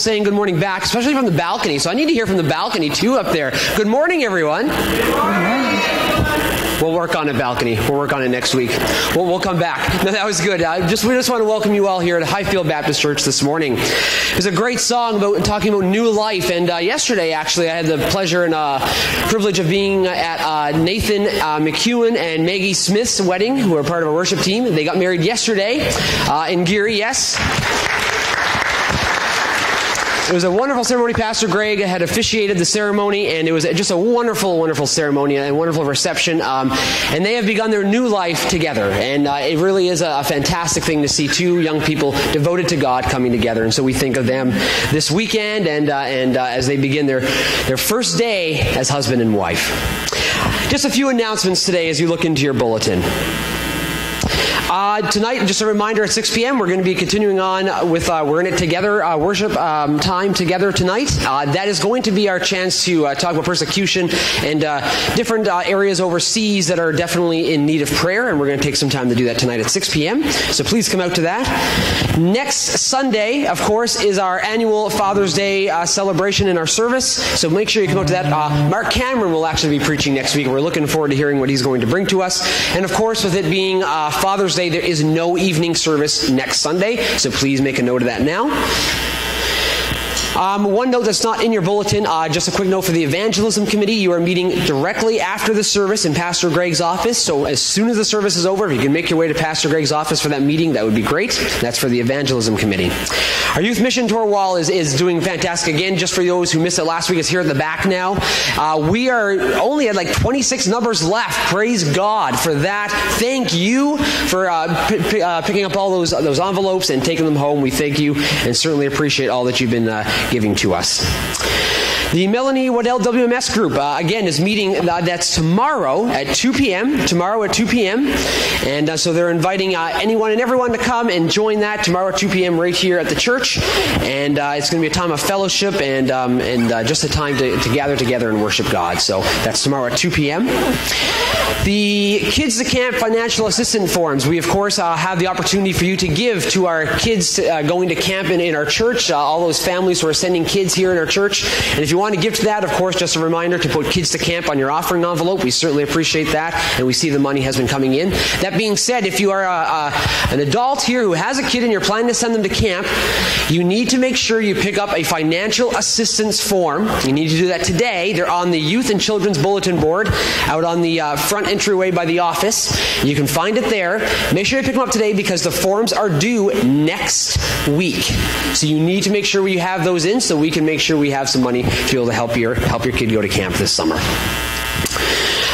saying good morning back, especially from the balcony. So I need to hear from the balcony too up there. Good morning, everyone. Good morning. We'll work on a balcony. We'll work on it next week. We'll, we'll come back. No, that was good. Uh, just we just want to welcome you all here at Highfield Baptist Church this morning. It's a great song about talking about new life. And uh, yesterday, actually, I had the pleasure and uh, privilege of being at uh, Nathan uh, McEwen and Maggie Smith's wedding, who are part of our worship team. They got married yesterday uh, in Geary. Yes. It was a wonderful ceremony. Pastor Greg had officiated the ceremony, and it was just a wonderful, wonderful ceremony and wonderful reception. Um, and they have begun their new life together, and uh, it really is a, a, fantastic thing to see two young people devoted to God coming together. And so we think of them this weekend, and uh, and uh, as they begin their their first day as husband and wife. Just a few announcements today as you look into your bulletin. Uh, tonight, just a reminder at 6 p.m., we're going to be continuing on with uh, We're in It Together uh, worship um, time together tonight. Uh, that is going to be our chance to uh, talk about persecution and uh, different areas overseas that are definitely in need of prayer, and we're going to take some time to do that tonight at 6 p.m. So please come out to that. Next Sunday, of course, is our annual Father's Day celebration in our service, so make sure you come out to that. Mark Cameron will actually be preaching next week. We're looking forward to hearing what he's going to bring to us. And of course, with it being Father's Day, There is no evening service next Sunday, so please make a note of that now. Um, one note that's not in your bulletin, uh, just a quick note for the evangelism committee. You are meeting directly after the service in Pastor Greg's office. So as soon as the service is over, if you can make your way to Pastor Greg's office for that meeting, that would be great. That's for the evangelism committee. Our youth mission tour wall is, is doing fantastic. Again, just for those who missed it last week, it's here at the back now. Uh, we are only at like 26 numbers left. Praise God for that. Thank you for uh, p- p- uh, picking up all those those envelopes and taking them home. We thank you and certainly appreciate all that you've been uh, giving to us. The Melanie Waddell WMS group, uh, again, is meeting, uh, that's tomorrow at 2 p.m. Tomorrow at 2 p.m. And uh, so they're inviting uh, anyone and everyone to come and join that tomorrow at 2 p.m. right here at the church. And uh, it's going to be a time of fellowship and, um, and uh, just a time to, to gather together and worship God. So that's tomorrow at 2 p.m. The Kids to Camp Financial Assistance Forums. We, of course, have the opportunity for you to give to our kids going to camp in, in our church, all those families who are sending kids here in our church. And if you want to give to that, of course, just a reminder to put Kids to Camp on your offering envelope. We certainly appreciate that, and we see the money has been coming in. That being said, if you are a, a, an adult here who has a kid and you're planning to send them to camp, you need to make sure you pick up a financial assistance form. You need to do that today. They're on the Youth and Children's Bulletin Board out on the uh, front entryway by the office. You can find it there. Make sure you pick them up today because the forms are due next week. So you need to make sure we have those in so we can make sure we have some money to be able to help your help your kid go to camp this summer.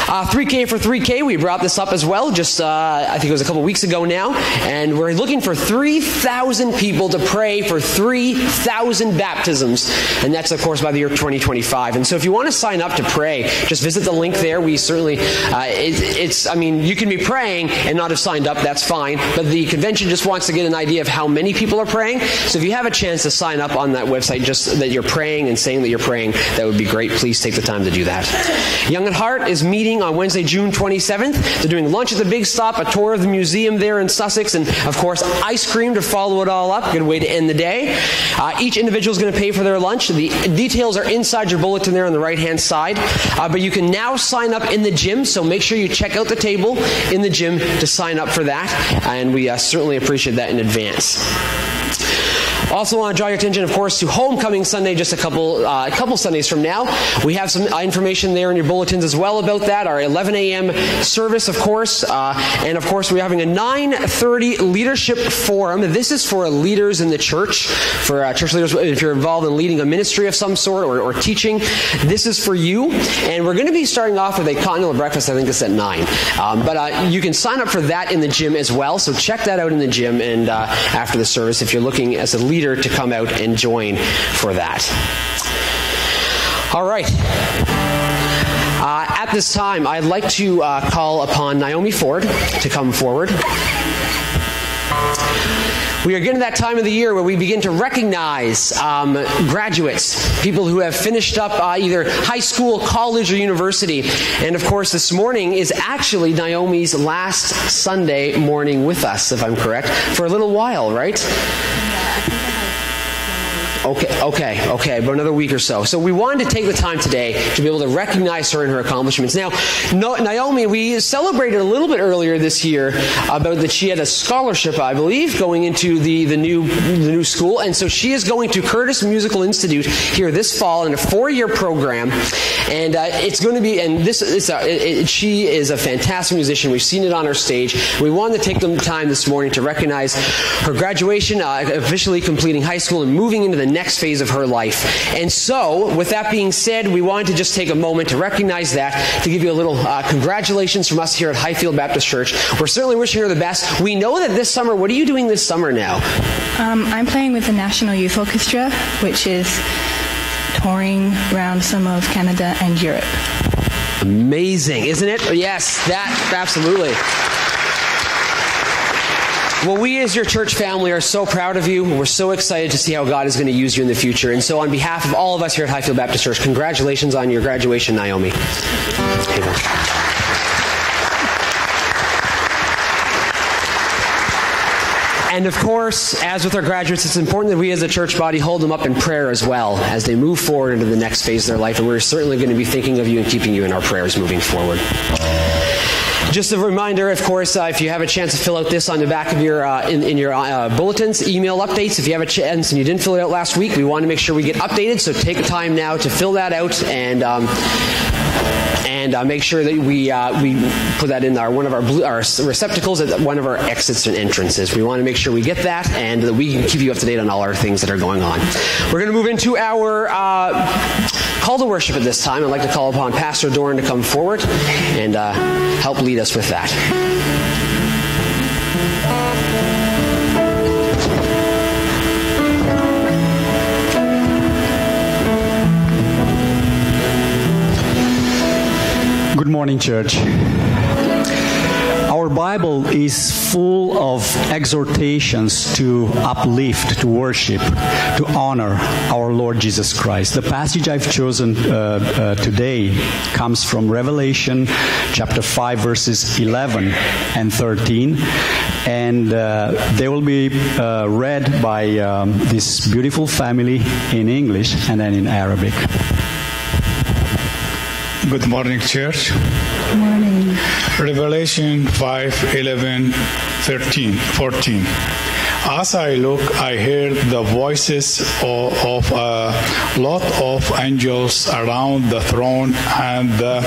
Uh, 3K for 3K, we brought this up as well, just uh, I think it was a couple weeks ago now, and we're looking for 3,000 people to pray for 3,000 baptisms, and that's of course by the year 2025. And so if you want to sign up to pray, just visit the link there. We certainly, uh, it, it's, I mean, you can be praying and not have signed up, that's fine, but the convention just wants to get an idea of how many people are praying. So if you have a chance to sign up on that website, just that you're praying and saying that you're praying, that would be great. Please take the time to do that. Young at Heart is meeting meeting on Wednesday, June 27th. They're doing lunch at the Big Stop, a tour of the museum there in Sussex, and of course, ice cream to follow it all up. Good way to end the day. Uh, each individual is going to pay for their lunch. The details are inside your bulletin there on the right hand side. Uh, but you can now sign up in the gym, so make sure you check out the table in the gym to sign up for that. And we uh, certainly appreciate that in advance. Also, want to draw your attention, of course, to Homecoming Sunday, just a couple uh, a couple Sundays from now. We have some uh, information there in your bulletins as well about that. Our 11 a.m. service, of course, uh, and of course, we're having a 9:30 leadership forum. This is for leaders in the church, for uh, church leaders. If you're involved in leading a ministry of some sort or, or teaching, this is for you. And we're going to be starting off with a continental breakfast. I think it's at nine, um, but uh, you can sign up for that in the gym as well. So check that out in the gym and uh, after the service if you're looking as a leader leader to come out and join for that. All right. Uh, at this time, I'd like to uh, call upon Naomi Ford to come forward. We are getting to that time of the year where we begin to recognize um, graduates, people who have finished up uh, either high school, college, or university. And of course, this morning is actually Naomi's last Sunday morning with us, if I'm correct, for a little while, right? Okay, okay, okay, but another week or so. So we wanted to take the time today to be able to recognize her and her accomplishments. Now, Naomi, we celebrated a little bit earlier this year about that she had a scholarship, I believe, going into the, the new the new school, and so she is going to Curtis Musical Institute here this fall in a four year program, and uh, it's going to be and this is a, it, she is a fantastic musician. We've seen it on her stage. We wanted to take the time this morning to recognize her graduation, uh, officially completing high school and moving into the next phase of her life. And so, with that being said, we wanted to just take a moment to recognize that, to give you a little uh, congratulations from us here at Highfield Baptist Church. We're certainly wishing her the best. We know that this summer, what are you doing this summer now? Um, I'm playing with the National Youth Orchestra, which is touring around some of Canada and Europe. Amazing, isn't it? Yes, that, absolutely. Well, we as your church family are so proud of you. We're so excited to see how God is going to use you in the future. And so, on behalf of all of us here at Highfield Baptist Church, congratulations on your graduation, Naomi. And of course, as with our graduates, it's important that we as a church body hold them up in prayer as well as they move forward into the next phase of their life. And we're certainly going to be thinking of you and keeping you in our prayers moving forward. Just a reminder, of course, uh, if you have a chance to fill out this on the back of your uh, in, in, your uh, bulletins, email updates. If you have a chance and you didn't fill it out last week, we want to make sure we get updated. So take time now to fill that out and. Um, and uh, make sure that we uh, we put that in our one of our, blue, our receptacles at one of our exits and entrances. We want to make sure we get that and that we can keep you up to date on all our things that are going on. We're going to move into our uh, call to worship at this time. I'd like to call upon Pastor Doran to come forward and uh, help lead us with that. Morning, church. Our Bible is full of exhortations to uplift, to worship, to honor our Lord Jesus Christ. The passage I've chosen uh, uh, today comes from Revelation chapter 5, verses 11 and 13. And uh, they will be uh, read by um, this beautiful family in English and then in Arabic. Good morning, church. Good morning. Revelation 5 11, 13, 14. As I look, I hear the voices of, of, a lot of angels around the throne and the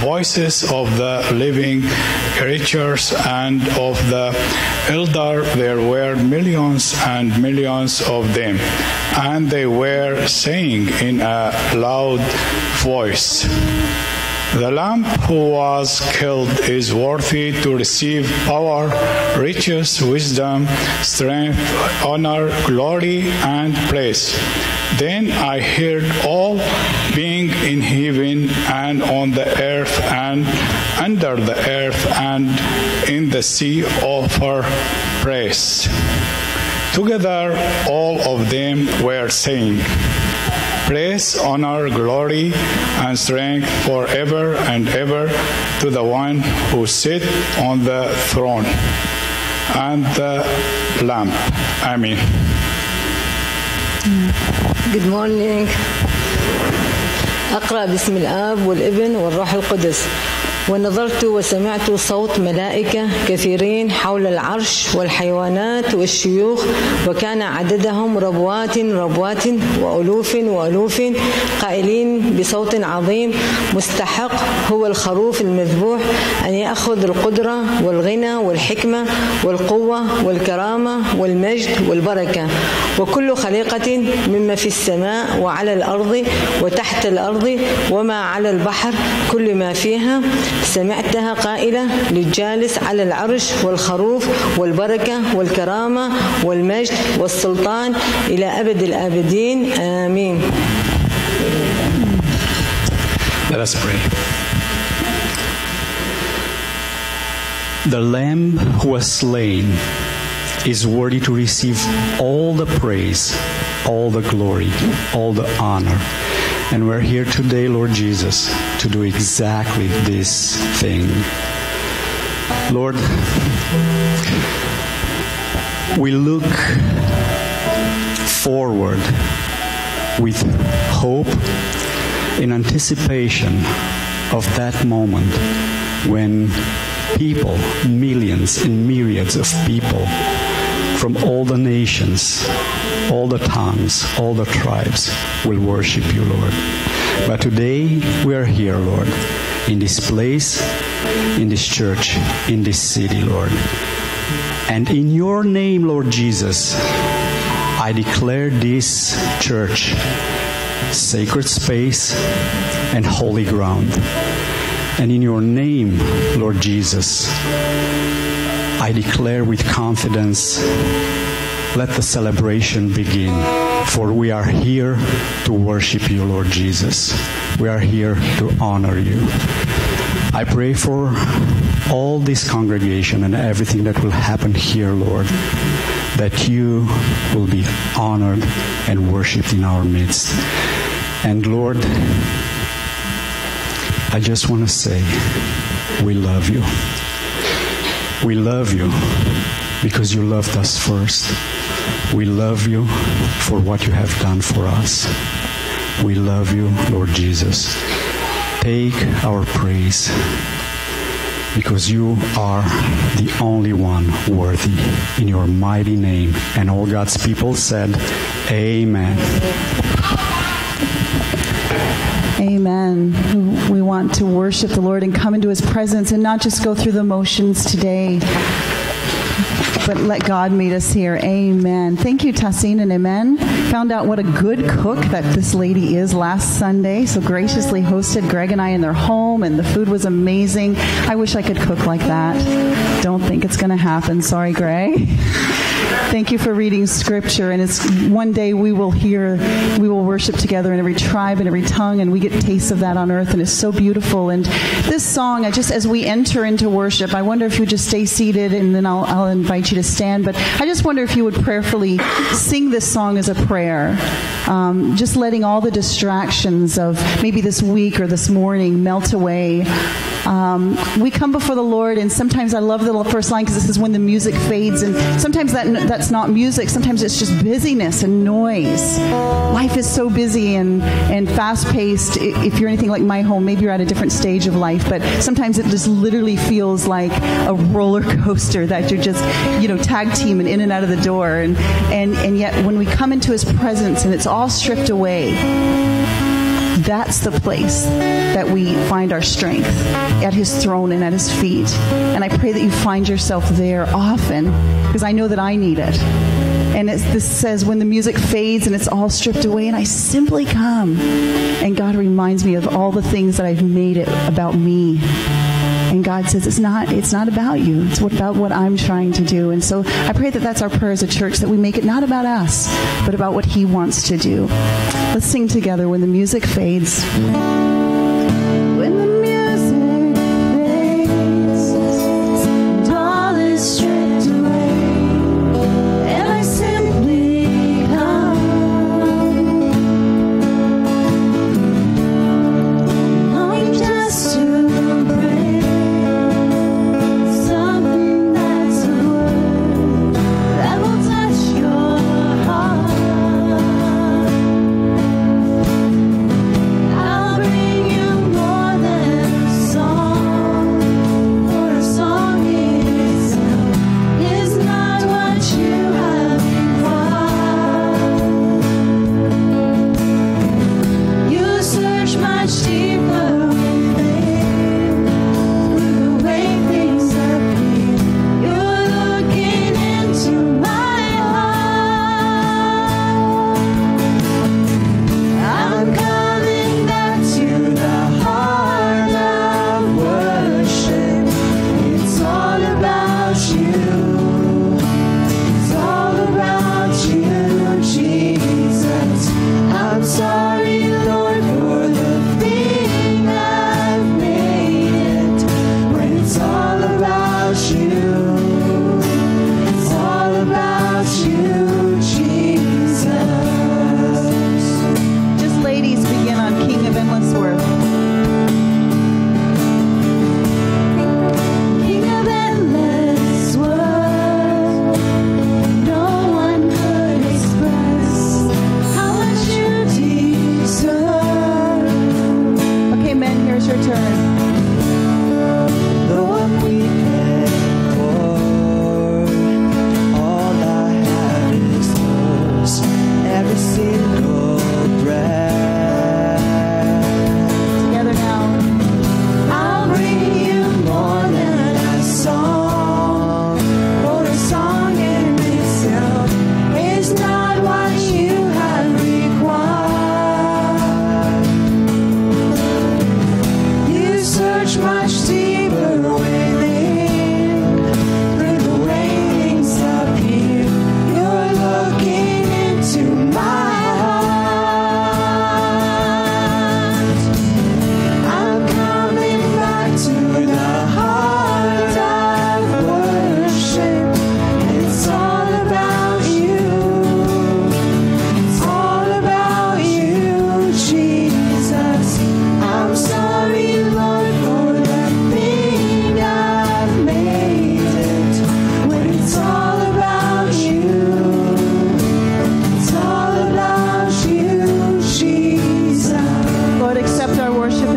voices of the living creatures and of the elder. There were millions and millions of them, and they were saying in a loud voice, the Lamb who was killed is worthy to receive power, riches, wisdom, strength, honor, glory, and praise. Then I heard all being in heaven and on the earth and under the earth and in the sea offer praise. Together, all of them were saying, Praise, honor, glory, and strength forever and ever to the one who sit on the throne and the Lamb. Amen. Good morning. أقرأ باسم الآب والابن والروح القدس ونظرت وسمعت صوت ملائكة كثيرين حول العرش والحيوانات والشيوخ وكان عددهم ربوات ربوات وألوف وألوف قائلين بصوت عظيم مستحق هو الخروف المذبوح أن يأخذ القدرة والغنى والحكمة والقوة والكرامة والمجد والبركة. وكل خليقة مما في السماء وعلى الأرض وتحت الأرض وما على البحر كل ما فيها سمعتها قائلة للجالس على العرش والخروف والبركة والكرامة والمجد والسلطان إلى أبد الآبدين آمين Let us pray. The Lamb who was slain is worthy to receive all the praise, all the glory, all the honor. And we're here today, Lord Jesus, to do exactly this thing. Lord, we look forward with hope in anticipation of that moment when people, millions and myriads of people from all the nations, all the tongues, all the tribes will worship you, Lord. But today we are here, Lord, in this place, in this church, in this city, Lord. And in your name, Lord Jesus, I declare this church sacred space and holy ground. And in your name, Lord Jesus, I declare with confidence let the celebration begin. For we are here to worship you, Lord Jesus. We are here to honor you. I pray for all this congregation and everything that will happen here, Lord, that you will be honored and worshiped in our midst. And Lord, I just want to say, we love you. We love you because you loved us first. We love you for what you have done for us. We love you, Lord Jesus. Take our praise because you are the only one worthy in your mighty name. And all God's people said, Amen. Amen. We want to worship the Lord and come into his presence and not just go through the motions today, but let God meet us here. Amen. Thank you, Tassin, and amen. Found out what a good cook that this lady is last Sunday. So graciously hosted Greg and I in their home, and the food was amazing. I wish I could cook like that. Don't think it's going to happen. Sorry, Greg. Thank you for reading scripture. And it's one day we will hear, we will worship together in every tribe and every tongue, and we get tastes of that on earth, and it's so beautiful. And this song, I just, as we enter into worship, I wonder if you just stay seated, and then I'll, I'll invite you to stand. But I just wonder if you would prayerfully sing this song as a prayer. Um, just letting all the distractions of maybe this week or this morning melt away. Um, we come before the Lord, and sometimes I love the first line because this is when the music fades, and sometimes that that's not music. Sometimes it's just busyness and noise. Life is so busy and and fast paced. If you're anything like my home, maybe you're at a different stage of life, but sometimes it just literally feels like a roller coaster that you're just you know tag teaming in and out of the door, and and and yet when we come into His presence and it's all stripped away that's the place that we find our strength at his throne and at his feet. And I pray that you find yourself there often because I know that I need it. And this says, when the music fades and it's all stripped away, and I simply come, and God reminds me of all the things that I've made it about me and God says it's not it's not about you. It's about what I'm trying to do. And so I pray that that's our prayer as a church that we make it not about us, but about what He wants to do. Let's sing together when the music fades.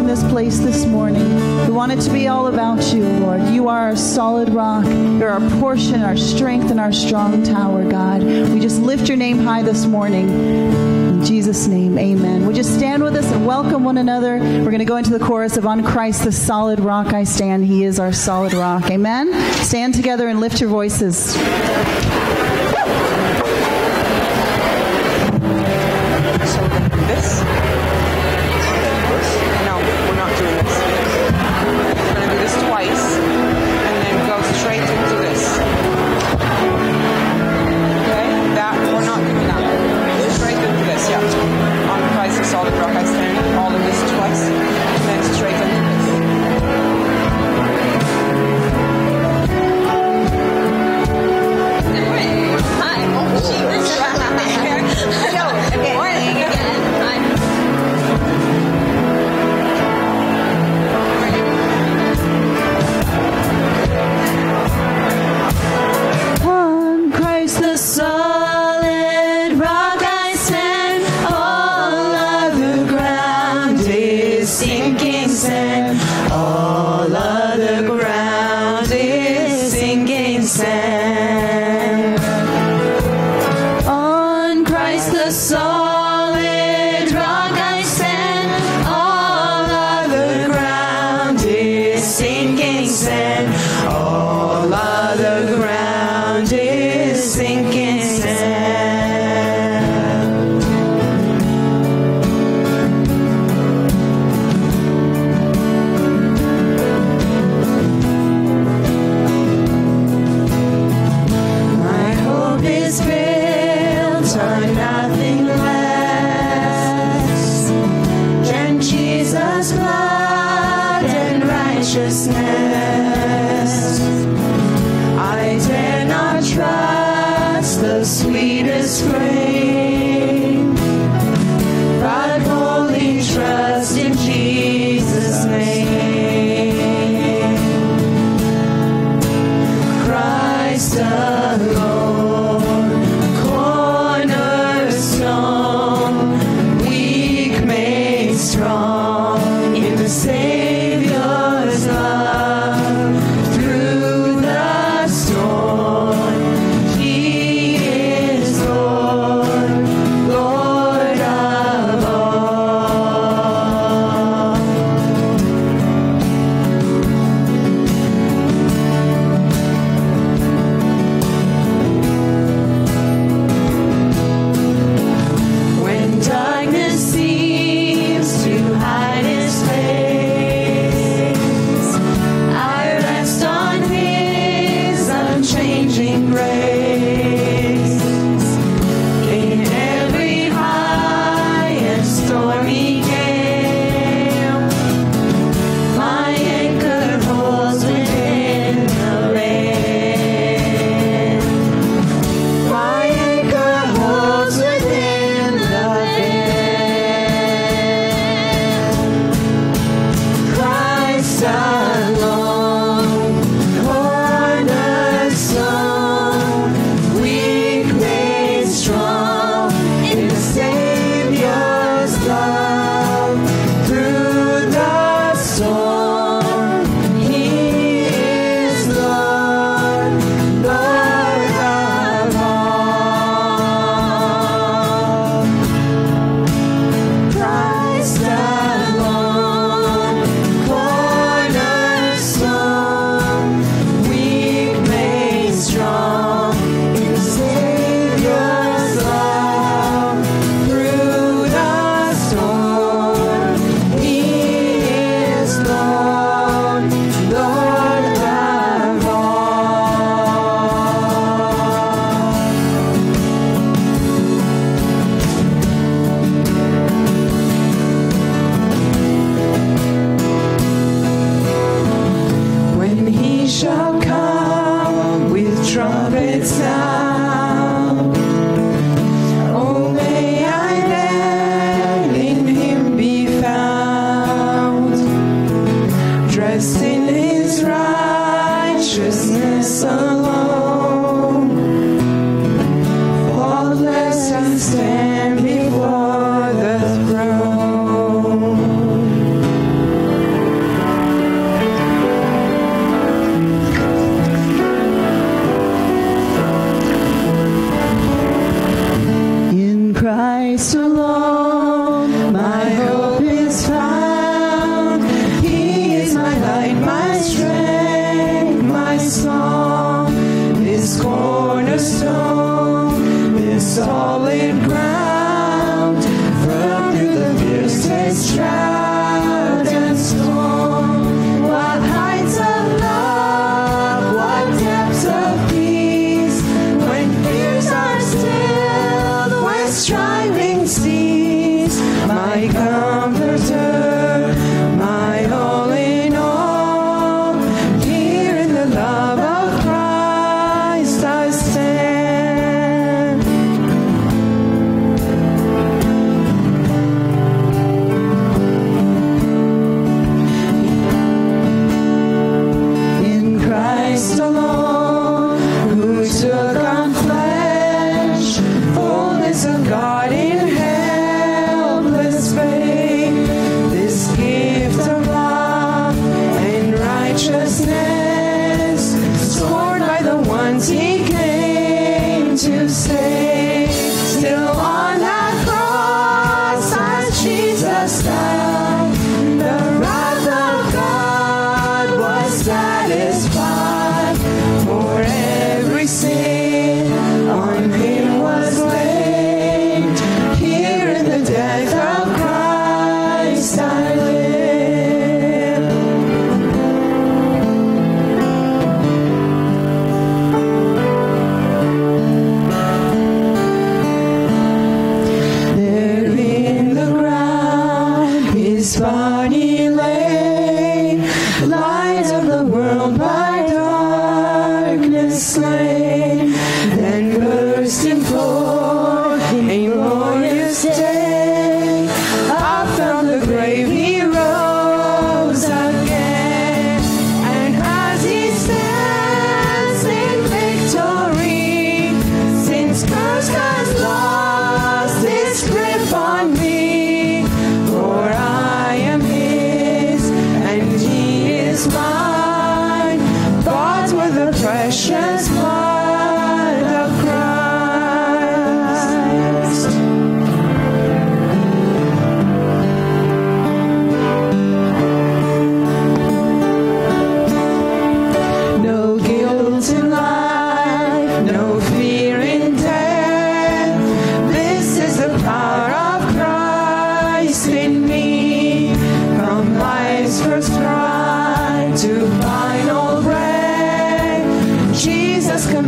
this place this morning. We want it to be all about you, Lord. You are our solid rock. You're our portion, our strength, and our strong tower, God. We just lift your name high this morning. In Jesus' name, amen. Would you stand with us and welcome one another? We're going to go into the chorus of On Christ, the solid rock I stand. He is our solid rock. Amen. Stand together and lift your voices.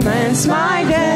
Commands my destiny.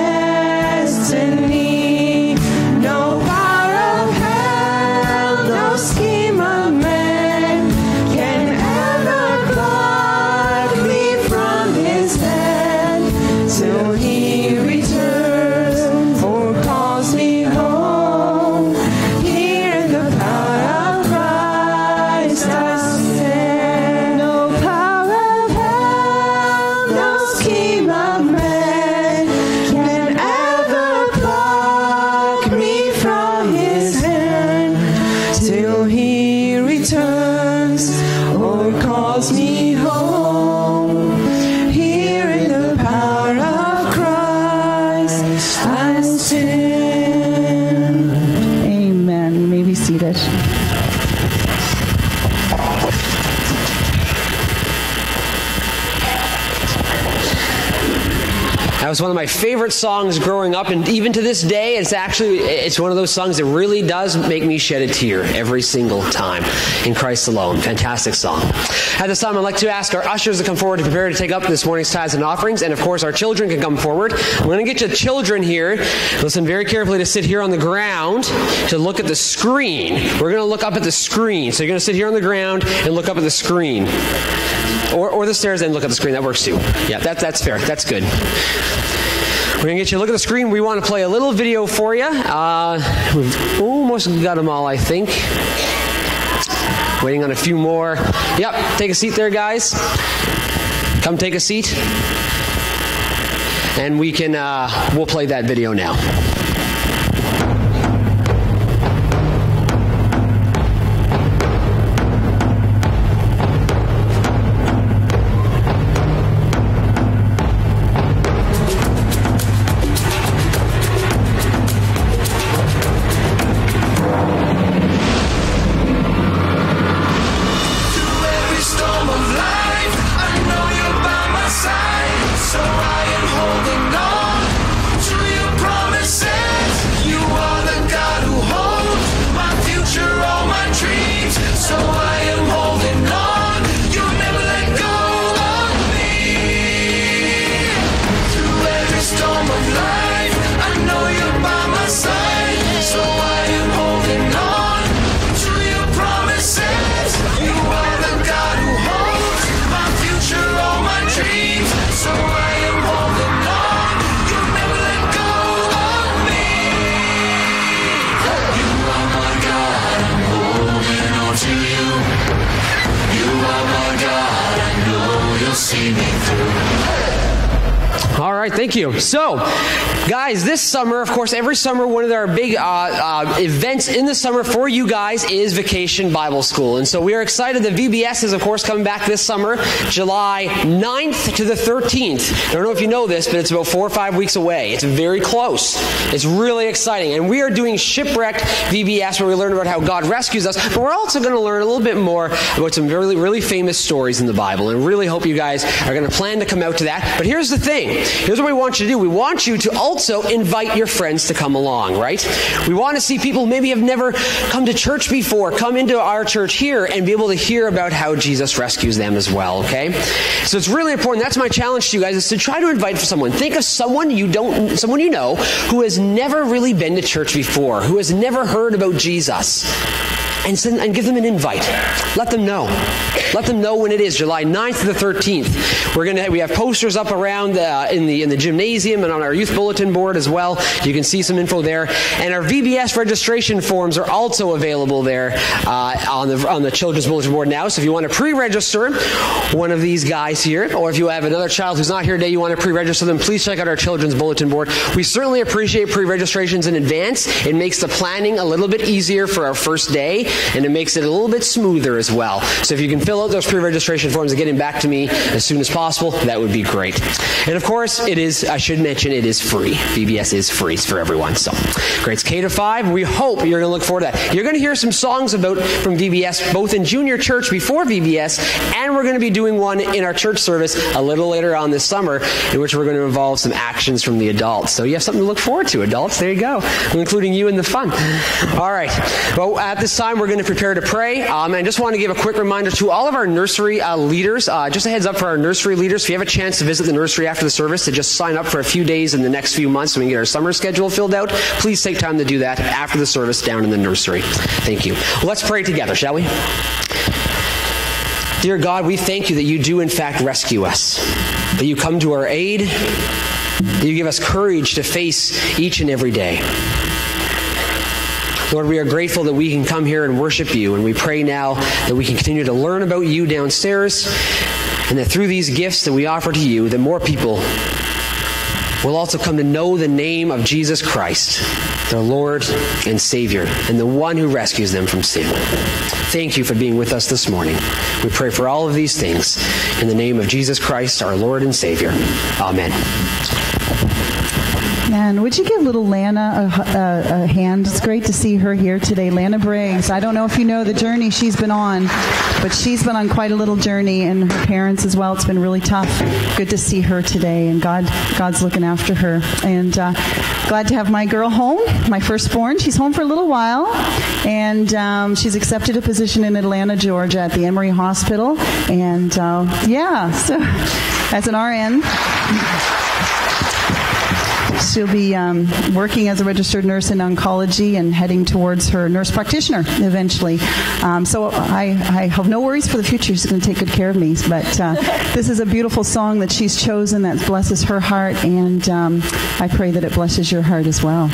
Was one of my favorite songs growing up, and even to this day, it's actually it's one of those songs that really does make me shed a tear every single time. In Christ alone, fantastic song. At this time, I'd like to ask our ushers to come forward to prepare to take up this morning's tithes and offerings, and of course, our children can come forward. We're going to get you children here. Listen very carefully to sit here on the ground to look at the screen. We're going to look up at the screen, so you're going to sit here on the ground and look up at the screen. Or, or the stairs and look at the screen. That works too. Yeah, that, that's fair. That's good. We're going to get you a look at the screen. We want to play a little video for you. Uh, we've almost got them all, I think. Waiting on a few more. Yep, take a seat there, guys. Come take a seat. And we can, uh, we'll play that video now. You. So, guys, this summer, of course, every summer, one of our big uh, uh, events in the summer for you guys is Vacation Bible School. And so we are excited that VBS is, of course, coming back this summer, July 9th to the 13th. I don't know if you know this, but it's about four or five weeks away. It's very close. It's really exciting. And we are doing Shipwrecked VBS, where we learn about how God rescues us, but we're also going to learn a little bit more about some really, really famous stories in the Bible. And really hope you guys are going to plan to come out to that. But here's the thing. Here's what we want you to do. We want you to also invite your friends to come along, right? We want to see people maybe have never come to church before come into our church here and be able to hear about how Jesus rescues them as well, okay? So it's really important. That's my challenge to you guys is to try to invite someone. Think of someone you don't someone you know who has never really been to church before, who has never heard about Jesus and, send, and give them an invite. Let them know. Let them know when it is, July 9th to the 13th. We're gonna we have posters up around uh, in the in the gymnasium and on our youth bulletin board as well. You can see some info there, and our VBS registration forms are also available there uh, on the on the children's bulletin board now. So if you want to pre-register one of these guys here, or if you have another child who's not here today, you want to pre-register them, please check out our children's bulletin board. We certainly appreciate pre-registrations in advance. It makes the planning a little bit easier for our first day and it makes it a little bit smoother as well. So if you can fill out those pre-registration forms and get them back to me as soon as possible, that would be great. And of course, it is, I should mention, it is free. VBS is free for everyone. So grades K to 5, we hope you're going to look forward to that. You're going to hear some songs about from VBS, both in junior church before VBS, and we're going to be doing one in our church service a little later on this summer, in which we're going to involve some actions from the adults. So you have something to look forward to, adults. There you go, including you in the fun. All right. Well, at this time, we're going to prepare to pray. Um, and I just want to give a quick reminder to all of our nursery uh, leaders. Uh, just a heads up for our nursery leaders. If you have a chance to visit the nursery after the service, to just sign up for a few days in the next few months so we can get our summer schedule filled out. Please take time to do that after the service down in the nursery. Thank you. Let's pray together, shall we? Dear God, we thank you that you do in fact rescue us, that you come to our aid, that you give us courage to face each and every day. Lord, we are grateful that we can come here and worship you, and we pray now that we can continue to learn about you downstairs, and that through these gifts that we offer to you, that more people will also come to know the name of Jesus Christ, their Lord and Savior, and the one who rescues them from sin. Thank you for being with us this morning. We pray for all of these things in the name of Jesus Christ, our Lord and Savior. Amen. And would you give little Lana a, a, a, hand? It's great to see her here today. Lana Briggs. I don't know if you know the journey she's been on, but she's been on quite a little journey, and her parents as well. It's been really tough. Good to see her today, and God, God's looking after her. And uh, glad to have my girl home, my firstborn. She's home for a little while, and um, she's accepted a position in Atlanta, Georgia, at the Emory Hospital. And uh, yeah, so as an RN. She'll be um, working as a registered nurse in oncology and heading towards her nurse practitioner eventually. Um, so I, I, have no worries for the future. She's going to take good care of me. But uh, this is a beautiful song that she's chosen that blesses her heart, and um, I pray that it blesses your heart as well.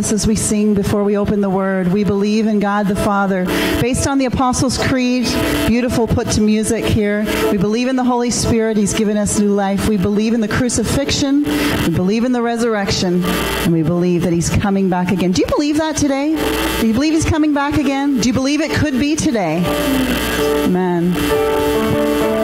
Us as we sing before we open the word? We believe in God the Father. Based on the Apostles' Creed, beautiful put to music here. We believe in the Holy Spirit. He's given us new life. We believe in the crucifixion. We believe in the resurrection. And we believe that He's coming back again. Do you believe that today? Do you believe He's coming back again? Do you believe it could be today? Amen.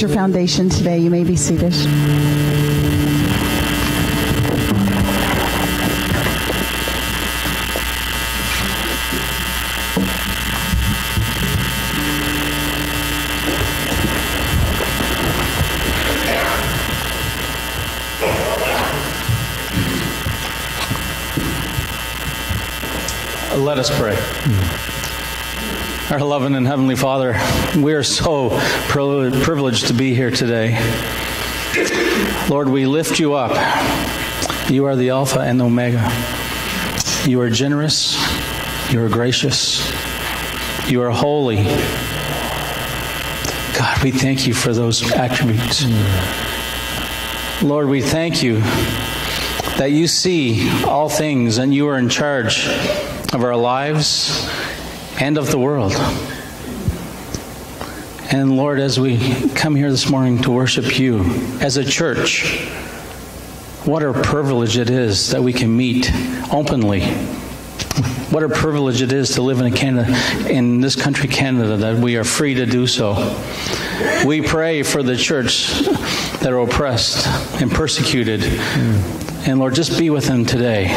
Your foundation today. You may be seated. Loving and heavenly Father, we are so privileged to be here today. Lord, we lift you up. You are the Alpha and the Omega. You are generous. You are gracious. You are holy. God, we thank you for those attributes. Lord, we thank you that you see all things and you are in charge of our lives and of the world. And Lord, as we come here this morning to worship you as a church, what a privilege it is that we can meet openly. What a privilege it is to live in a Canada, in this country, Canada, that we are free to do so. We pray for the church that are oppressed and persecuted. And Lord, just be with them today.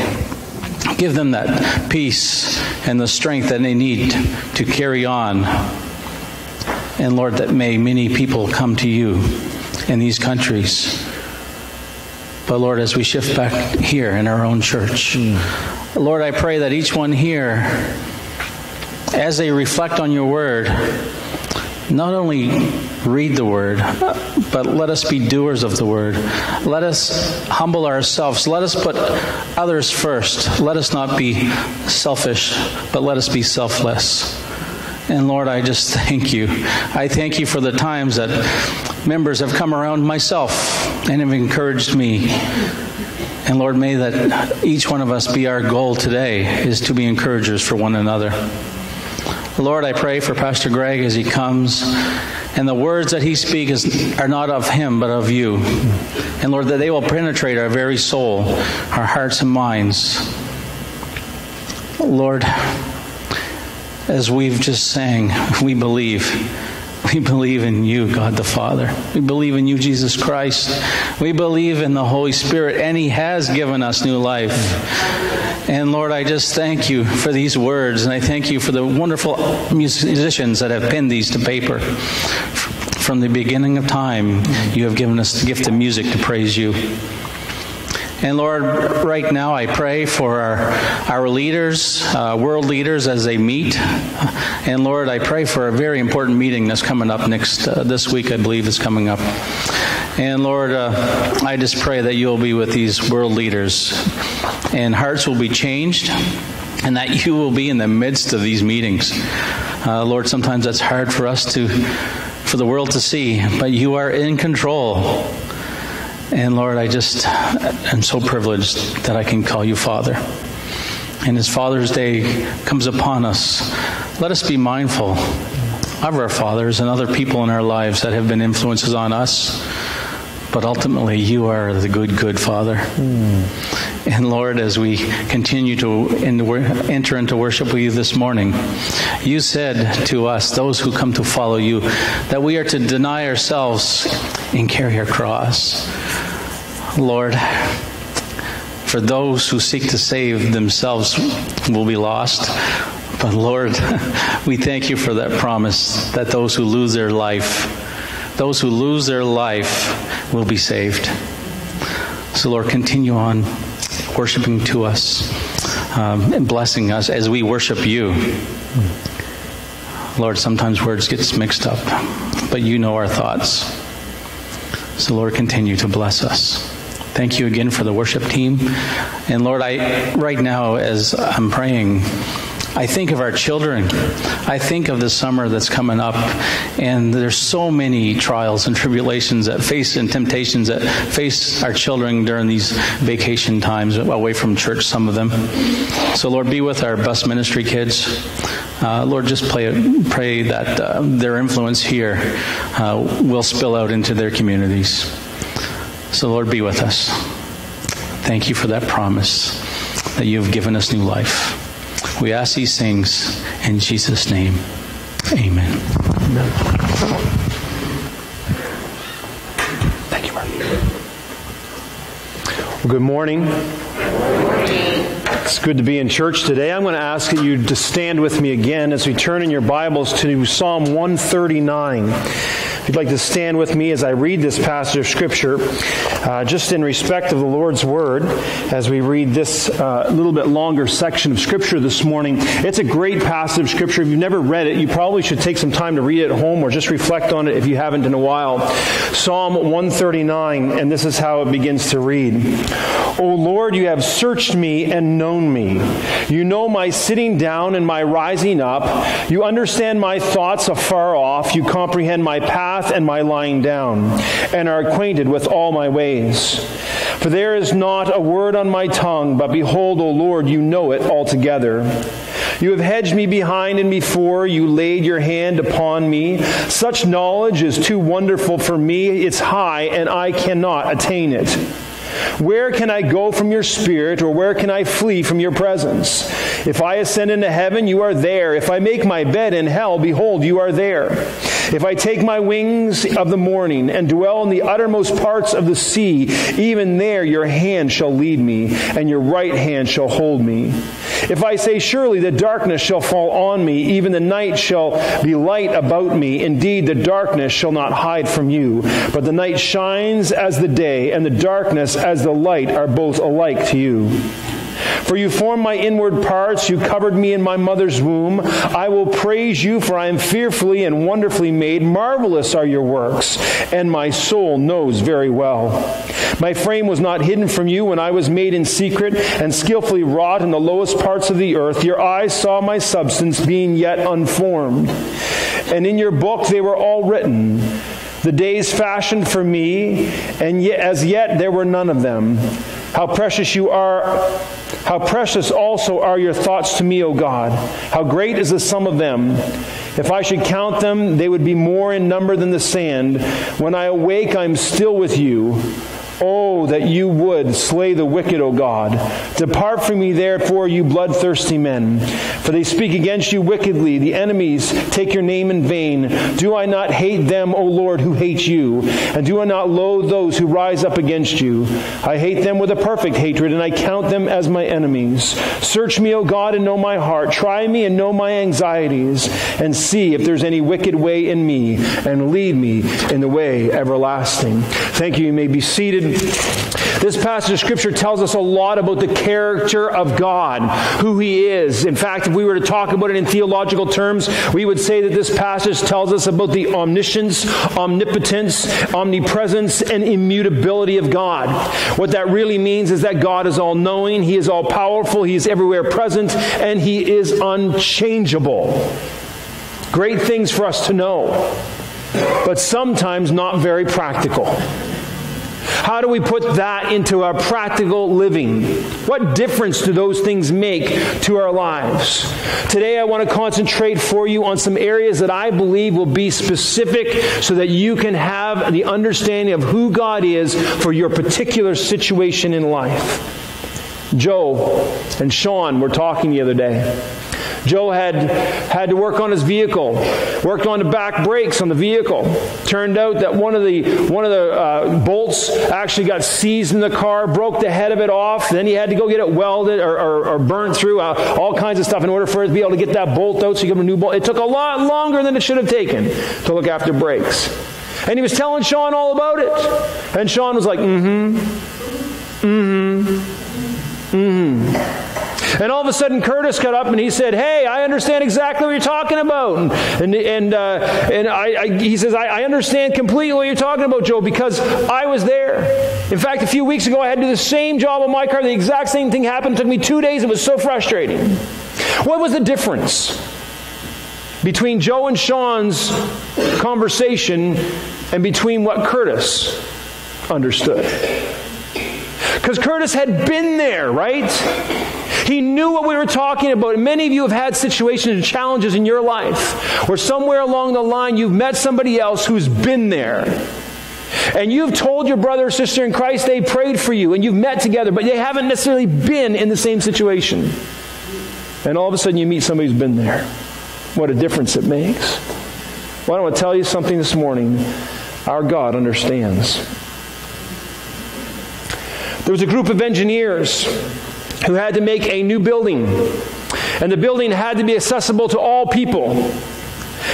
Give them that peace and the strength that they need to carry on. And Lord, that may many people come to you in these countries. But Lord, as we shift back here in our own church, Lord, I pray that each one here, as they reflect on your word, not only read the word, but let us be doers of the word. Let us humble ourselves. Let us put others first. Let us not be selfish, but let us be selfless. And Lord, I just thank you. I thank you for the times that members have come around myself and have encouraged me. And Lord, may that each one of us be our goal today is to be encouragers for one another. Lord, I pray for Pastor Greg as he comes, and the words that he speaks are not of him, but of you. And Lord, that they will penetrate our very soul, our hearts and minds. Lord, as we've just sang, we believe. We believe in you, God the Father. We believe in you, Jesus Christ. We believe in the Holy Spirit, and He has given us new life. And Lord, I just thank you for these words, and I thank you for the wonderful musicians that have penned these to paper. From the beginning of time, you have given us the gift of music to praise you. And Lord, right now I pray for our, our leaders, uh, world leaders, as they meet. And Lord, I pray for a very important meeting that's coming up next, uh, this week, I believe, is coming up. And Lord, uh, I just pray that you'll be with these world leaders and hearts will be changed and that you will be in the midst of these meetings. Uh, Lord, sometimes that's hard for us to, for the world to see, but you are in control. And Lord, I just am so privileged that I can call you Father. And as Father's Day comes upon us, let us be mindful of our fathers and other people in our lives that have been influences on us. But ultimately, you are the good, good Father. Hmm. And Lord, as we continue to enter into worship with you this morning, you said to us, those who come to follow you, that we are to deny ourselves and carry our cross. Lord, for those who seek to save themselves will be lost. But Lord, we thank you for that promise that those who lose their life, those who lose their life will be saved. So, Lord, continue on worshiping to us um, and blessing us as we worship you. Lord, sometimes words get mixed up, but you know our thoughts. So, Lord, continue to bless us. Thank you again for the worship team. And Lord, I right now as I'm praying, I think of our children. I think of the summer that's coming up, and there's so many trials and tribulations that face and temptations that face our children during these vacation times away from church, some of them. So, Lord, be with our bus ministry kids. Uh, Lord, just pray, pray that uh, their influence here uh, will spill out into their communities. So, Lord, be with us. Thank you for that promise that you have given us new life. We ask these things in Jesus' name. Amen. Amen. Well, good morning. It's good to be in church today. I'm going to ask you to stand with me again as we turn in your Bibles to Psalm 139. If you'd like to stand with me as I read this passage of Scripture, uh, just in respect of the Lord's Word, as we read this uh, little bit longer section of Scripture this morning. It's a great passage of Scripture. If you've never read it, you probably should take some time to read it at home or just reflect on it if you haven't in a while. Psalm 139, and this is how it begins to read. O Lord, you have searched me and known me. You know my sitting down and my rising up. You understand my thoughts afar off. You comprehend my path and my lying down, and are acquainted with all my ways. For there is not a word on my tongue, but behold, O Lord, you know it altogether. You have hedged me behind and before. You laid your hand upon me. Such knowledge is too wonderful for me. It's high, and I cannot attain it. Where can I go from your spirit, or where can I flee from your presence? If I ascend into heaven, you are there. If I make my bed in hell, behold, you are there. If I take my wings of the morning and dwell in the uttermost parts of the sea, even there your hand shall lead me, and your right hand shall hold me. If I say, Surely the darkness shall fall on me, even the night shall be light about me. Indeed, the darkness shall not hide from you. But the night shines as the day, and the darkness as the light are both alike to you. For you formed my inward parts, you covered me in my mother's womb. I will praise you, for I am fearfully and wonderfully made. Marvelous are your works, and my soul knows very well. My frame was not hidden from you when I was made in secret and skillfully wrought in the lowest parts of the earth. Your eyes saw my substance being yet unformed. And in your book they were all written the days fashioned for me, and yet, as yet there were none of them. How precious you are, how precious also are your thoughts to me, O God. How great is the sum of them. If I should count them, they would be more in number than the sand. When I awake, I am still with you. Oh, that you would slay the wicked, O God. Depart from me, therefore, you bloodthirsty men. For they speak against you wickedly. The enemies take your name in vain. Do I not hate them, O Lord, who hate you? And do I not loathe those who rise up against you? I hate them with a perfect hatred, and I count them as my enemies. Search me, O God, and know my heart. Try me and know my anxieties, and see if there's any wicked way in me, and lead me in the way everlasting. Thank you. You may be seated. This passage of Scripture tells us a lot about the character of God, who He is. In fact, if we were to talk about it in theological terms, we would say that this passage tells us about the omniscience, omnipotence, omnipresence, and immutability of God. What that really means is that God is all knowing, He is all powerful, He is everywhere present, and He is unchangeable. Great things for us to know, but sometimes not very practical. How do we put that into our practical living? What difference do those things make to our lives? Today, I want to concentrate for you on some areas that I believe will be specific so that you can have the understanding of who God is for your particular situation in life. Joe and Sean were talking the other day. Joe had had to work on his vehicle, worked on the back brakes on the vehicle. Turned out that one of the one of the uh, bolts actually got seized in the car, broke the head of it off. Then he had to go get it welded or, or, or burnt through, uh, all kinds of stuff in order for it to be able to get that bolt out. So he got a new bolt. It took a lot longer than it should have taken to look after brakes. And he was telling Sean all about it, and Sean was like, "Mm-hmm, mm-hmm, mm-hmm." And all of a sudden, Curtis got up and he said, Hey, I understand exactly what you're talking about. And, and, uh, and I, I, he says, I, I understand completely what you're talking about, Joe, because I was there. In fact, a few weeks ago, I had to do the same job on my car. The exact same thing happened. It took me two days. It was so frustrating. What was the difference between Joe and Sean's conversation and between what Curtis understood? Because Curtis had been there, right? He knew what we were talking about. Many of you have had situations and challenges in your life where somewhere along the line you've met somebody else who's been there. And you've told your brother or sister in Christ they prayed for you and you've met together, but they haven't necessarily been in the same situation. And all of a sudden you meet somebody who's been there. What a difference it makes. Well, I want to tell you something this morning. Our God understands. There was a group of engineers who had to make a new building, and the building had to be accessible to all people.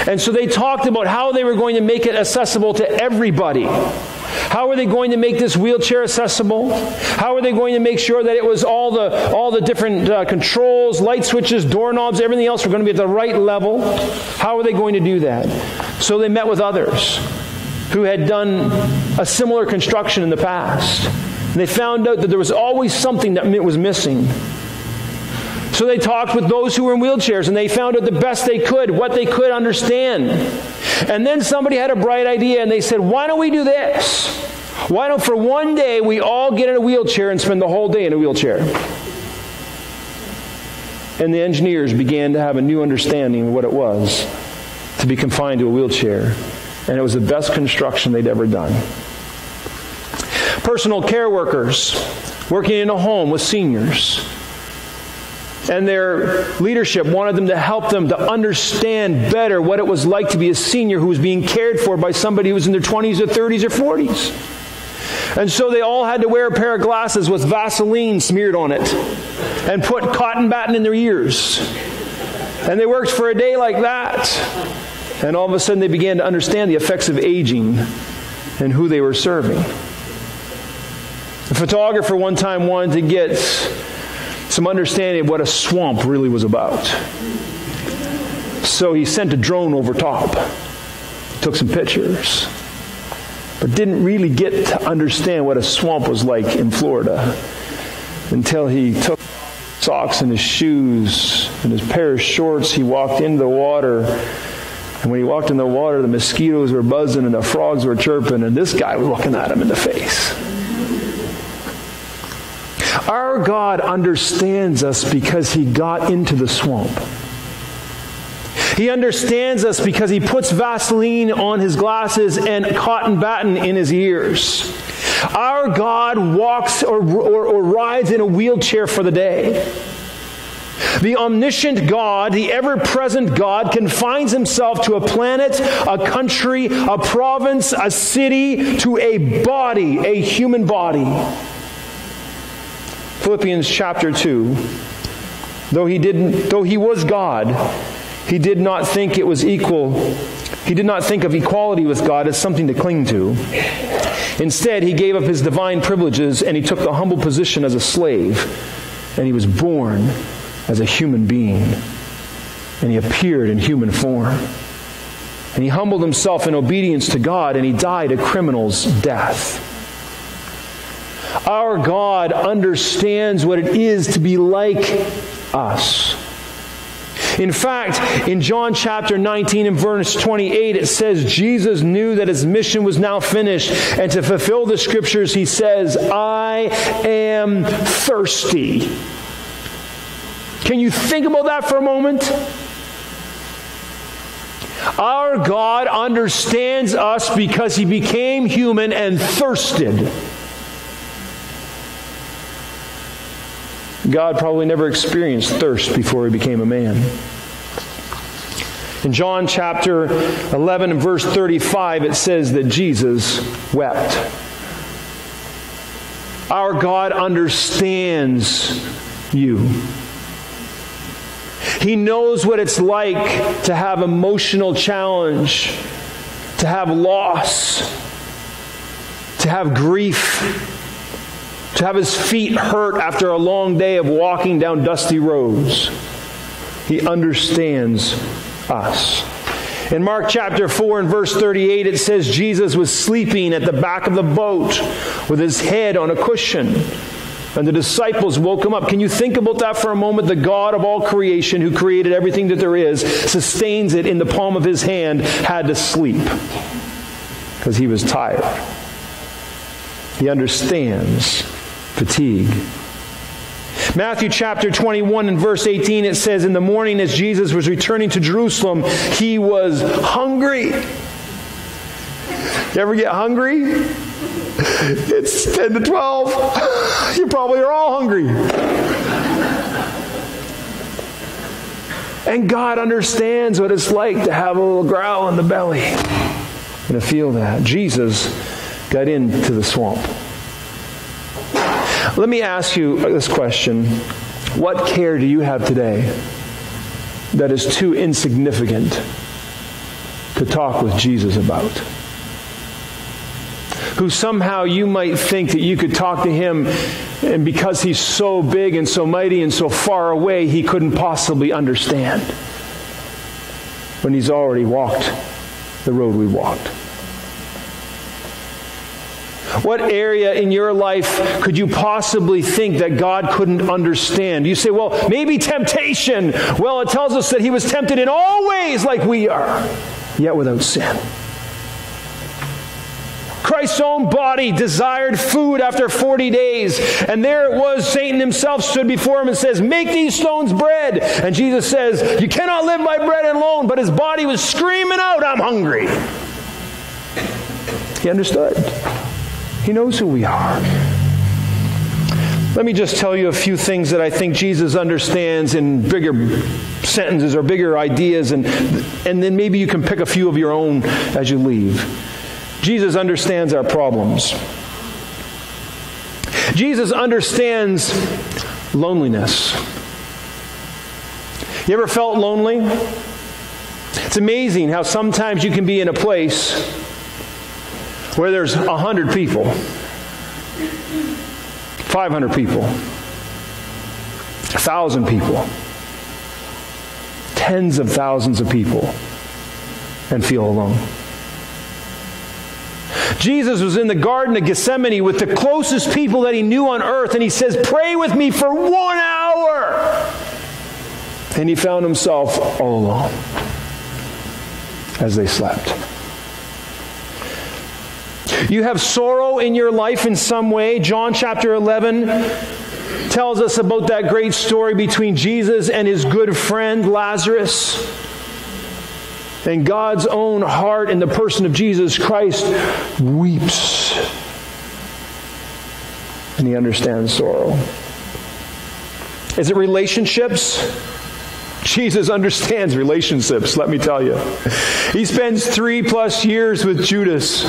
And so they talked about how they were going to make it accessible to everybody. How are they going to make this wheelchair accessible? How are they going to make sure that it was all the all the different uh, controls, light switches, doorknobs, everything else were going to be at the right level? How are they going to do that? So they met with others who had done a similar construction in the past. And they found out that there was always something that was missing. So they talked with those who were in wheelchairs and they found out the best they could, what they could understand. And then somebody had a bright idea and they said, Why don't we do this? Why don't for one day we all get in a wheelchair and spend the whole day in a wheelchair? And the engineers began to have a new understanding of what it was to be confined to a wheelchair. And it was the best construction they'd ever done. Personal care workers working in a home with seniors and their leadership wanted them to help them to understand better what it was like to be a senior who was being cared for by somebody who was in their 20s or 30s or 40s. And so they all had to wear a pair of glasses with Vaseline smeared on it and put cotton batting in their ears. And they worked for a day like that. And all of a sudden they began to understand the effects of aging and who they were serving. The photographer one time wanted to get some understanding of what a swamp really was about. So he sent a drone over top, took some pictures, but didn't really get to understand what a swamp was like in Florida until he took socks and his shoes and his pair of shorts. He walked into the water. And when he walked in the water, the mosquitoes were buzzing and the frogs were chirping, and this guy was looking at him in the face. Our God understands us because he got into the swamp. He understands us because he puts Vaseline on his glasses and cotton batting in his ears. Our God walks or, or, or rides in a wheelchair for the day. The omniscient God, the ever present God, confines himself to a planet, a country, a province, a city, to a body, a human body. Philippians chapter 2. Though he didn't though he was God, he did not think it was equal. He did not think of equality with God as something to cling to. Instead, he gave up his divine privileges and he took the humble position as a slave. And he was born as a human being. And he appeared in human form. And he humbled himself in obedience to God and he died a criminal's death. Our God understands what it is to be like us. In fact, in John chapter 19 and verse 28, it says Jesus knew that his mission was now finished. And to fulfill the scriptures, he says, I am thirsty. Can you think about that for a moment? Our God understands us because he became human and thirsted. God probably never experienced thirst before he became a man. In John chapter 11 and verse 35, it says that Jesus wept. Our God understands you. He knows what it's like to have emotional challenge, to have loss, to have grief, to have his feet hurt after a long day of walking down dusty roads. He understands us. In Mark chapter 4 and verse 38, it says Jesus was sleeping at the back of the boat with his head on a cushion. And the disciples woke him up. Can you think about that for a moment? The God of all creation, who created everything that there is, sustains it in the palm of his hand, had to sleep because he was tired. He understands fatigue. Matthew chapter 21 and verse 18, it says, In the morning as Jesus was returning to Jerusalem, he was hungry. You ever get hungry? It's 10 to 12. You probably are all hungry. And God understands what it's like to have a little growl in the belly and to feel that. Jesus got into the swamp. Let me ask you this question What care do you have today that is too insignificant to talk with Jesus about? Who somehow you might think that you could talk to him, and because he's so big and so mighty and so far away, he couldn't possibly understand when he's already walked the road we walked. What area in your life could you possibly think that God couldn't understand? You say, well, maybe temptation. Well, it tells us that he was tempted in all ways like we are, yet without sin. Christ's own body desired food after 40 days. And there it was, Satan himself stood before him and says, Make these stones bread. And Jesus says, You cannot live by bread alone. But his body was screaming out, I'm hungry. He understood. He knows who we are. Let me just tell you a few things that I think Jesus understands in bigger sentences or bigger ideas, and, and then maybe you can pick a few of your own as you leave. Jesus understands our problems. Jesus understands loneliness. You ever felt lonely? It's amazing how sometimes you can be in a place where there's a hundred people, 500 people, a thousand people, tens of thousands of people, and feel alone. Jesus was in the Garden of Gethsemane with the closest people that he knew on earth, and he says, Pray with me for one hour. And he found himself all alone as they slept. You have sorrow in your life in some way. John chapter 11 tells us about that great story between Jesus and his good friend Lazarus. And God's own heart in the person of Jesus Christ weeps. And he understands sorrow. Is it relationships? Jesus understands relationships, let me tell you. He spends three plus years with Judas.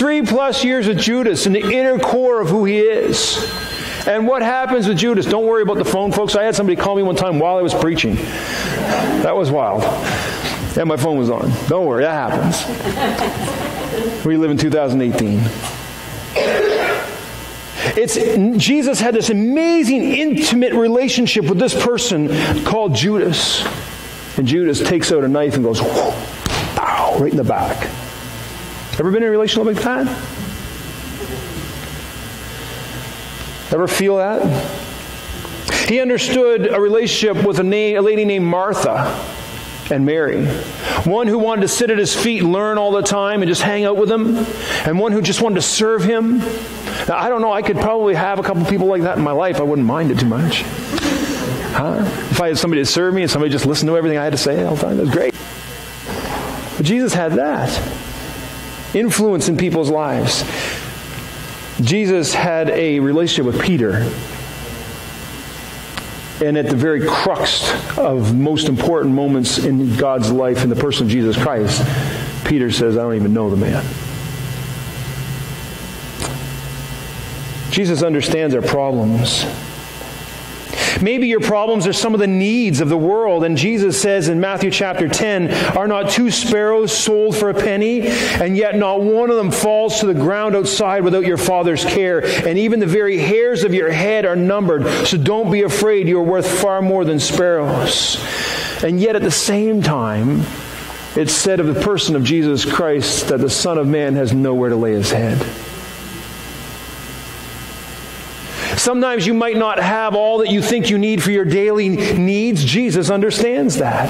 Three plus years with Judas in the inner core of who he is. And what happens with Judas? Don't worry about the phone, folks. I had somebody call me one time while I was preaching. That was wild. And my phone was on. Don't worry, that happens. We live in 2018. It's Jesus had this amazing intimate relationship with this person called Judas. And Judas takes out a knife and goes pow, right in the back. Ever been in a relationship like that? Ever feel that? He understood a relationship with a, a lady named Martha and Mary. One who wanted to sit at his feet and learn all the time and just hang out with him, and one who just wanted to serve him. Now, I don't know, I could probably have a couple people like that in my life. I wouldn't mind it too much. Huh? If I had somebody to serve me and somebody just listened to everything I had to say all the time, that was great. But Jesus had that influence in people's lives. Jesus had a relationship with Peter. And at the very crux of most important moments in God's life in the person of Jesus Christ, Peter says, I don't even know the man. Jesus understands our problems. Maybe your problems are some of the needs of the world. And Jesus says in Matthew chapter 10 Are not two sparrows sold for a penny? And yet not one of them falls to the ground outside without your Father's care. And even the very hairs of your head are numbered. So don't be afraid. You are worth far more than sparrows. And yet at the same time, it's said of the person of Jesus Christ that the Son of Man has nowhere to lay his head. Sometimes you might not have all that you think you need for your daily needs. Jesus understands that.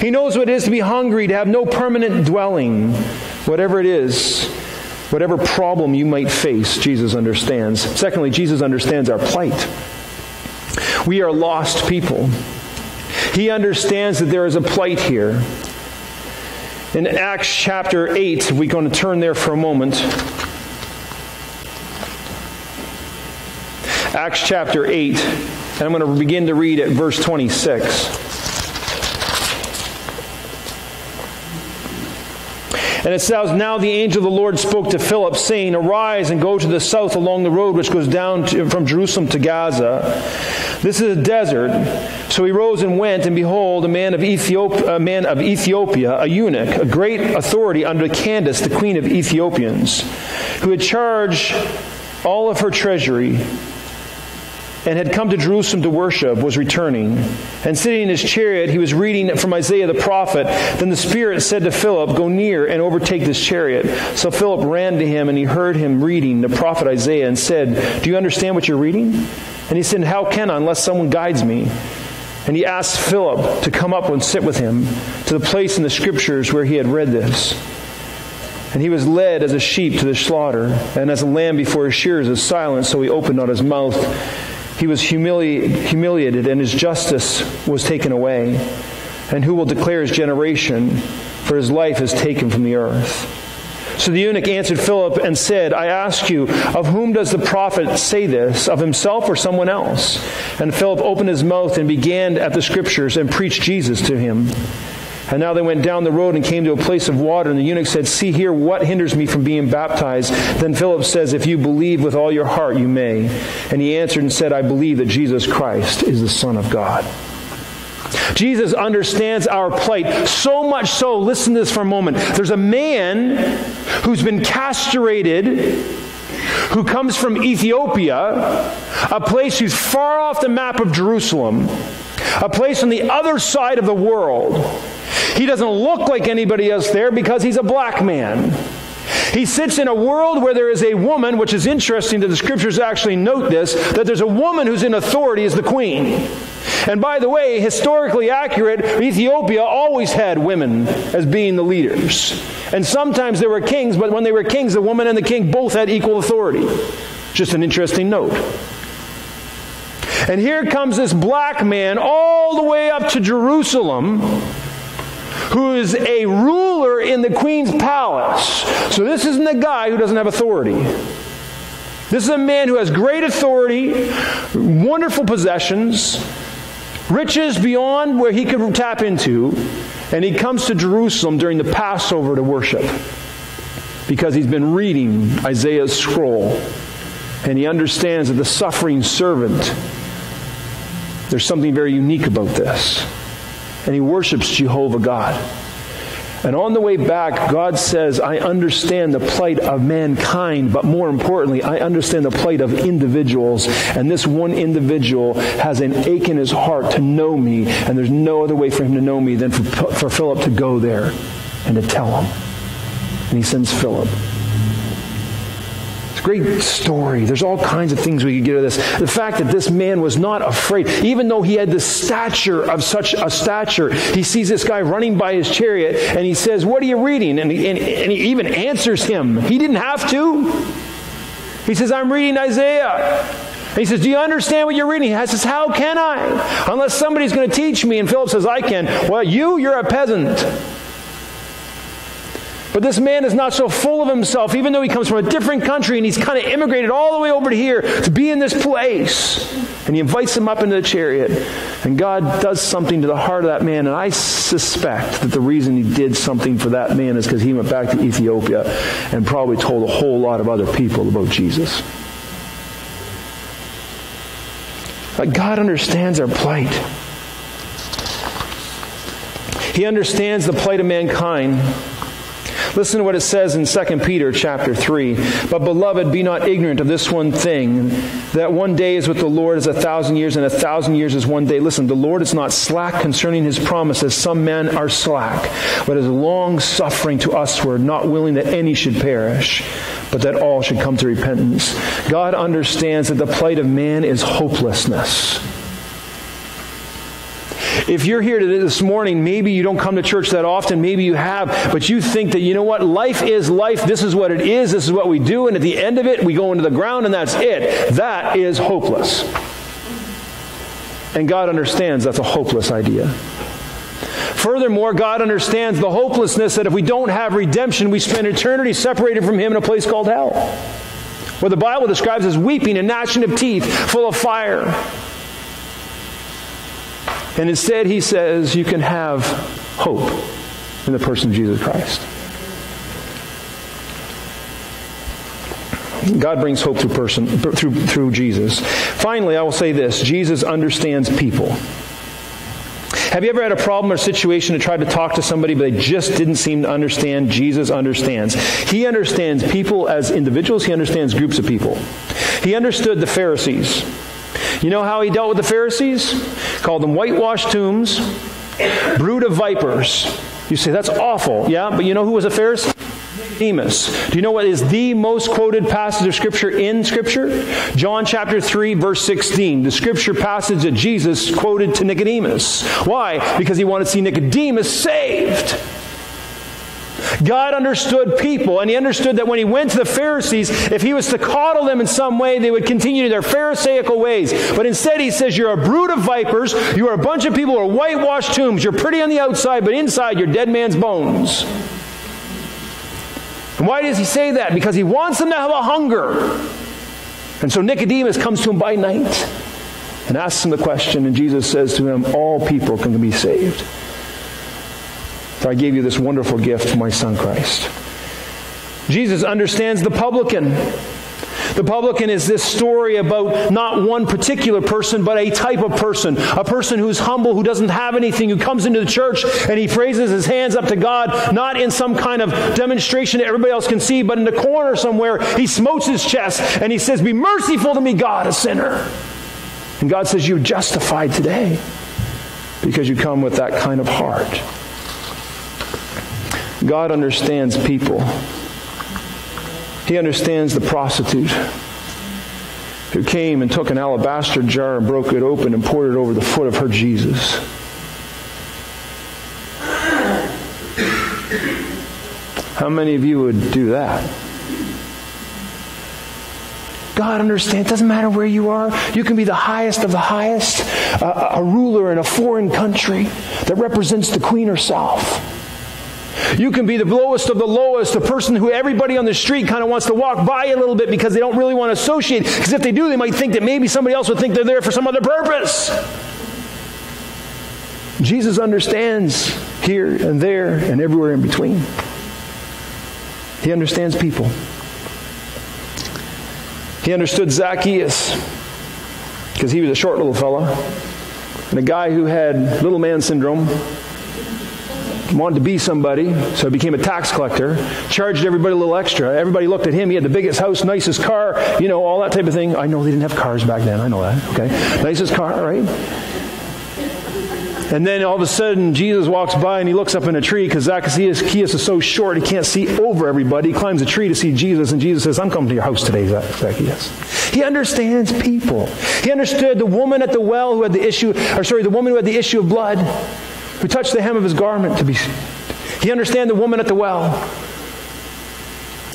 He knows what it is to be hungry, to have no permanent dwelling. Whatever it is, whatever problem you might face, Jesus understands. Secondly, Jesus understands our plight. We are lost people. He understands that there is a plight here. In Acts chapter 8, we're going to turn there for a moment. Acts chapter 8, and I'm going to begin to read at verse 26. And it says, Now the angel of the Lord spoke to Philip, saying, Arise and go to the south along the road which goes down to, from Jerusalem to Gaza. This is a desert. So he rose and went, and behold, a man of, Ethiop- a man of Ethiopia, a eunuch, a great authority under Candace, the queen of Ethiopians, who had charge all of her treasury and had come to Jerusalem to worship, was returning. And sitting in his chariot, he was reading from Isaiah the prophet. Then the Spirit said to Philip, Go near and overtake this chariot. So Philip ran to him, and he heard him reading the prophet Isaiah and said, Do you understand what you're reading? And he said, How can I unless someone guides me? And he asked Philip to come up and sit with him to the place in the scriptures where he had read this. And he was led as a sheep to the slaughter, and as a lamb before his shearers is silent, so he opened not his mouth. He was humili- humiliated, and his justice was taken away. And who will declare his generation? For his life is taken from the earth. So the eunuch answered Philip and said, I ask you, of whom does the prophet say this? Of himself or someone else? And Philip opened his mouth and began at the scriptures and preached Jesus to him. And now they went down the road and came to a place of water. And the eunuch said, See here, what hinders me from being baptized? Then Philip says, If you believe with all your heart, you may. And he answered and said, I believe that Jesus Christ is the Son of God. Jesus understands our plight so much so, listen to this for a moment. There's a man who's been castrated who comes from Ethiopia, a place who's far off the map of Jerusalem, a place on the other side of the world. He doesn't look like anybody else there because he's a black man. He sits in a world where there is a woman, which is interesting that the scriptures actually note this, that there's a woman who's in authority as the queen. And by the way, historically accurate, Ethiopia always had women as being the leaders. And sometimes there were kings, but when they were kings, the woman and the king both had equal authority. Just an interesting note. And here comes this black man all the way up to Jerusalem who is a ruler in the queen's palace. So this isn't a guy who doesn't have authority. This is a man who has great authority, wonderful possessions, riches beyond where he could tap into, and he comes to Jerusalem during the Passover to worship because he's been reading Isaiah's scroll and he understands that the suffering servant, there's something very unique about this. And he worships Jehovah God. And on the way back, God says, I understand the plight of mankind, but more importantly, I understand the plight of individuals. And this one individual has an ache in his heart to know me, and there's no other way for him to know me than for, for Philip to go there and to tell him. And he sends Philip. It's a great story. There's all kinds of things we could get out of this. The fact that this man was not afraid, even though he had the stature of such a stature, he sees this guy running by his chariot and he says, What are you reading? And he, and, and he even answers him. He didn't have to. He says, I'm reading Isaiah. And he says, Do you understand what you're reading? He says, How can I? Unless somebody's going to teach me. And Philip says, I can. Well, you, you're a peasant. But this man is not so full of himself, even though he comes from a different country and he's kind of immigrated all the way over to here to be in this place. And he invites him up into the chariot. And God does something to the heart of that man. And I suspect that the reason he did something for that man is because he went back to Ethiopia and probably told a whole lot of other people about Jesus. But God understands our plight. He understands the plight of mankind. Listen to what it says in 2 Peter chapter 3. But beloved, be not ignorant of this one thing, that one day is with the Lord as a thousand years, and a thousand years is one day. Listen, the Lord is not slack concerning his promise, as some men are slack, but is long suffering to usward, not willing that any should perish, but that all should come to repentance. God understands that the plight of man is hopelessness. If you're here this morning, maybe you don't come to church that often, maybe you have, but you think that, you know what, life is life, this is what it is, this is what we do, and at the end of it, we go into the ground and that's it. That is hopeless. And God understands that's a hopeless idea. Furthermore, God understands the hopelessness that if we don't have redemption, we spend eternity separated from Him in a place called hell, where the Bible describes as weeping and gnashing of teeth, full of fire. And instead, he says you can have hope in the person of Jesus Christ. God brings hope through person through through Jesus. Finally, I will say this: Jesus understands people. Have you ever had a problem or situation to try to talk to somebody, but they just didn't seem to understand? Jesus understands. He understands people as individuals. He understands groups of people. He understood the Pharisees. You know how he dealt with the Pharisees? Called them whitewashed tombs, brood of vipers. You say, that's awful. Yeah, but you know who was a Pharisee? Nicodemus. Do you know what is the most quoted passage of Scripture in Scripture? John chapter 3, verse 16. The Scripture passage that Jesus quoted to Nicodemus. Why? Because he wanted to see Nicodemus saved. God understood people, and He understood that when He went to the Pharisees, if He was to coddle them in some way, they would continue their Pharisaical ways. But instead, He says, You're a brood of vipers. You are a bunch of people who are whitewashed tombs. You're pretty on the outside, but inside, you're dead man's bones. And why does He say that? Because He wants them to have a hunger. And so Nicodemus comes to Him by night and asks Him the question, and Jesus says to him, All people can be saved. For I gave you this wonderful gift, my son Christ. Jesus understands the publican. The publican is this story about not one particular person, but a type of person. A person who's humble, who doesn't have anything, who comes into the church and he raises his hands up to God, not in some kind of demonstration that everybody else can see, but in the corner somewhere. He smotes his chest and he says, Be merciful to me, God, a sinner. And God says, You're justified today because you come with that kind of heart. God understands people. He understands the prostitute who came and took an alabaster jar and broke it open and poured it over the foot of her Jesus. How many of you would do that? God understands. It doesn't matter where you are. You can be the highest of the highest, a, a ruler in a foreign country that represents the queen herself. You can be the lowest of the lowest, the person who everybody on the street kind of wants to walk by a little bit because they don't really want to associate. Because if they do, they might think that maybe somebody else would think they're there for some other purpose. Jesus understands here and there and everywhere in between. He understands people. He understood Zacchaeus because he was a short little fella and a guy who had little man syndrome wanted to be somebody, so he became a tax collector, charged everybody a little extra. Everybody looked at him. He had the biggest house, nicest car, you know, all that type of thing. I know they didn't have cars back then. I know that. Okay. Nicest car, right? And then all of a sudden, Jesus walks by and he looks up in a tree because Zacchaeus is so short he can't see over everybody. He climbs a tree to see Jesus, and Jesus says, I'm coming to your house today, Zacchaeus. He understands people. He understood the woman at the well who had the issue, or sorry, the woman who had the issue of blood, who touched the hem of his garment to be. He understood the woman at the well.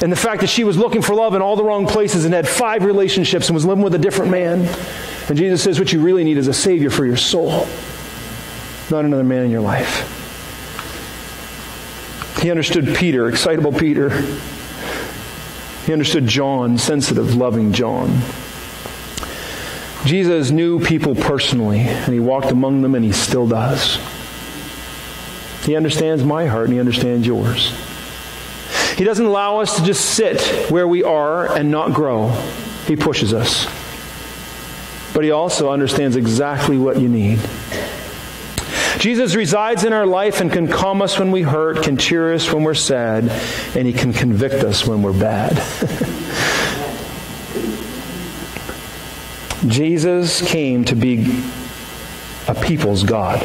And the fact that she was looking for love in all the wrong places and had five relationships and was living with a different man. And Jesus says, What you really need is a Savior for your soul not another man in your life. He understood Peter, excitable Peter. He understood John, sensitive, loving John. Jesus knew people personally, and he walked among them, and he still does. He understands my heart, and he understands yours. He doesn't allow us to just sit where we are and not grow, he pushes us. But he also understands exactly what you need. Jesus resides in our life and can calm us when we hurt, can cheer us when we're sad, and he can convict us when we're bad. Jesus came to be a people's God.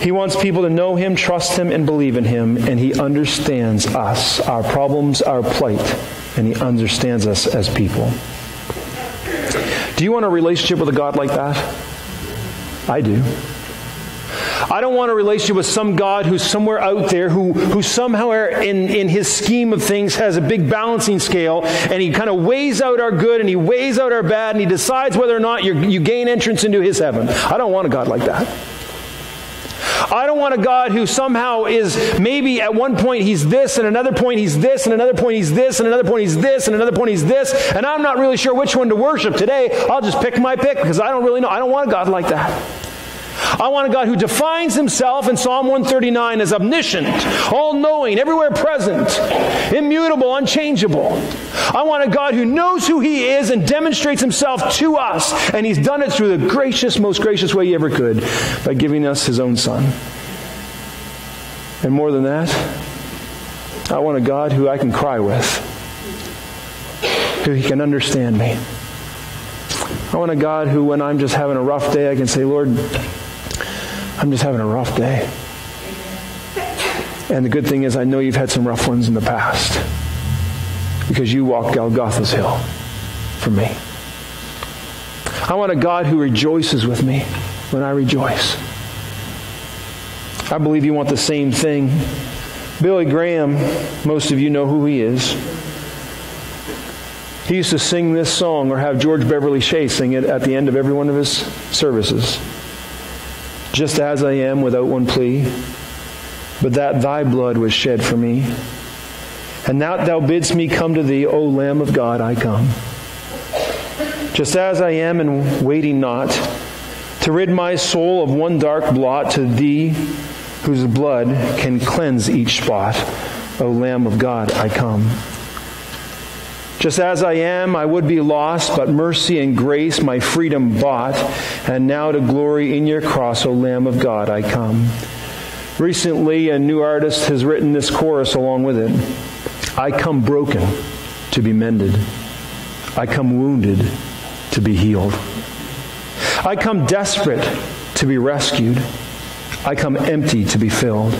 He wants people to know Him, trust Him, and believe in Him, and He understands us, our problems, our plight, and He understands us as people. Do you want a relationship with a God like that? I do. I don't want a relationship with some God who's somewhere out there who, who somehow in, in his scheme of things has a big balancing scale and he kind of weighs out our good and he weighs out our bad and he decides whether or not you gain entrance into his heaven. I don't want a God like that. I don't want a God who somehow is maybe at one point he's this, and another point he's this, and another point he's this, and another point he's this, and another point he's this, and I'm not really sure which one to worship today. I'll just pick my pick because I don't really know. I don't want a God like that. I want a God who defines himself in Psalm 139 as omniscient, all knowing, everywhere present, immutable, unchangeable. I want a God who knows who he is and demonstrates himself to us. And he's done it through the gracious, most gracious way he ever could by giving us his own son. And more than that, I want a God who I can cry with, who he can understand me. I want a God who, when I'm just having a rough day, I can say, Lord, I'm just having a rough day. And the good thing is, I know you've had some rough ones in the past because you walked Golgotha's hill for me. I want a God who rejoices with me when I rejoice. I believe you want the same thing. Billy Graham, most of you know who he is. He used to sing this song or have George Beverly Shea sing it at the end of every one of his services. Just as I am without one plea, but that thy blood was shed for me. And now thou bidst me come to thee, O Lamb of God, I come. Just as I am and waiting not, to rid my soul of one dark blot to thee, whose blood can cleanse each spot. O Lamb of God, I come. Just as I am, I would be lost, but mercy and grace my freedom bought, and now to glory in your cross, O Lamb of God, I come. Recently, a new artist has written this chorus along with it I come broken to be mended, I come wounded to be healed. I come desperate to be rescued. I come empty to be filled.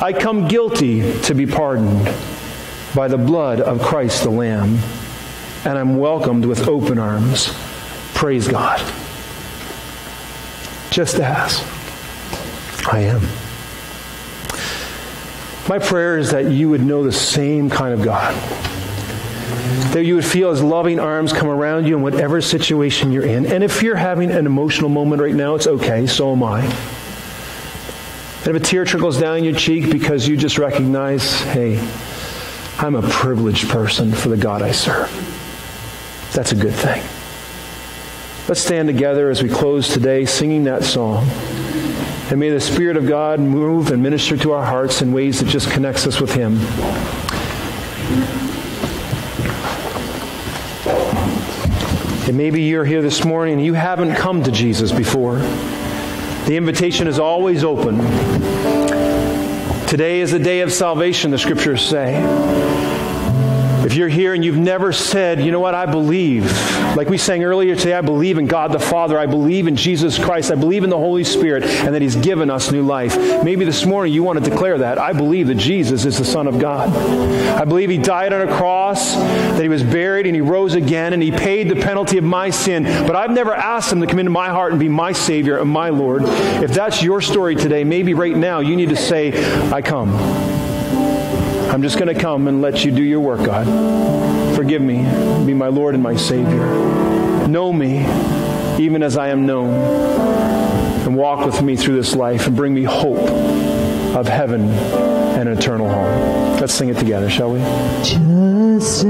I come guilty to be pardoned by the blood of Christ the Lamb, and I'm welcomed with open arms. Praise God. Just as I am. My prayer is that you would know the same kind of God. That you would feel his loving arms come around you in whatever situation you're in. And if you're having an emotional moment right now, it's okay, so am I. And if a tear trickles down your cheek because you just recognize, hey, I'm a privileged person for the God I serve. That's a good thing. Let's stand together as we close today singing that song. And may the Spirit of God move and minister to our hearts in ways that just connects us with Him. And maybe you're here this morning and you haven't come to Jesus before. The invitation is always open. Today is the day of salvation, the scriptures say. If you're here and you've never said, you know what, I believe, like we sang earlier today, I believe in God the Father, I believe in Jesus Christ, I believe in the Holy Spirit, and that He's given us new life. Maybe this morning you want to declare that. I believe that Jesus is the Son of God. I believe He died on a cross, that He was buried, and He rose again, and He paid the penalty of my sin. But I've never asked Him to come into my heart and be my Savior and my Lord. If that's your story today, maybe right now you need to say, I come. I'm just going to come and let you do your work, God. Forgive me. Be my Lord and my Savior. Know me even as I am known. And walk with me through this life and bring me hope of heaven and an eternal home. Let's sing it together, shall we? Just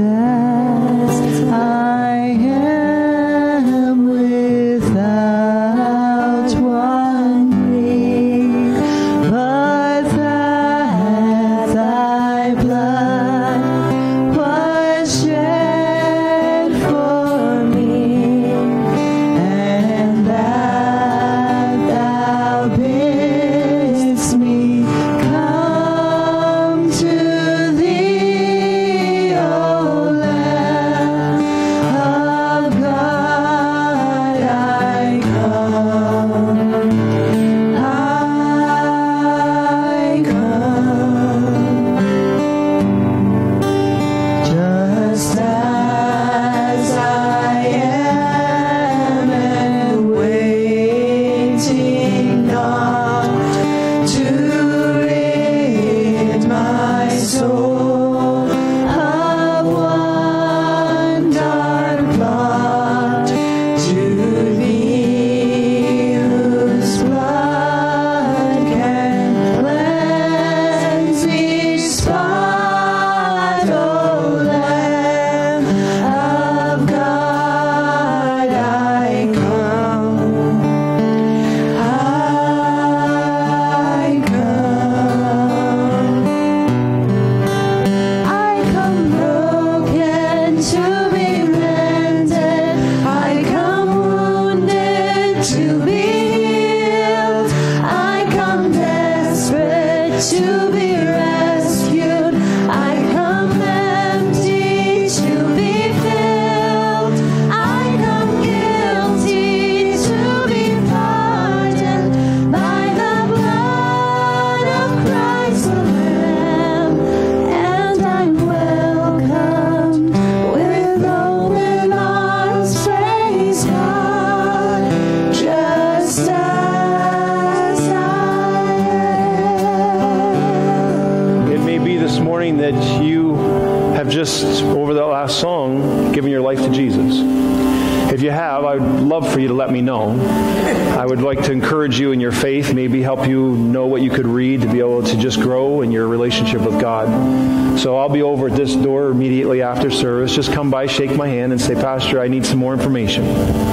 help you know what you could read to be able to just grow in your relationship with God. So I'll be over at this door immediately after service. Just come by, shake my hand, and say, Pastor, I need some more information.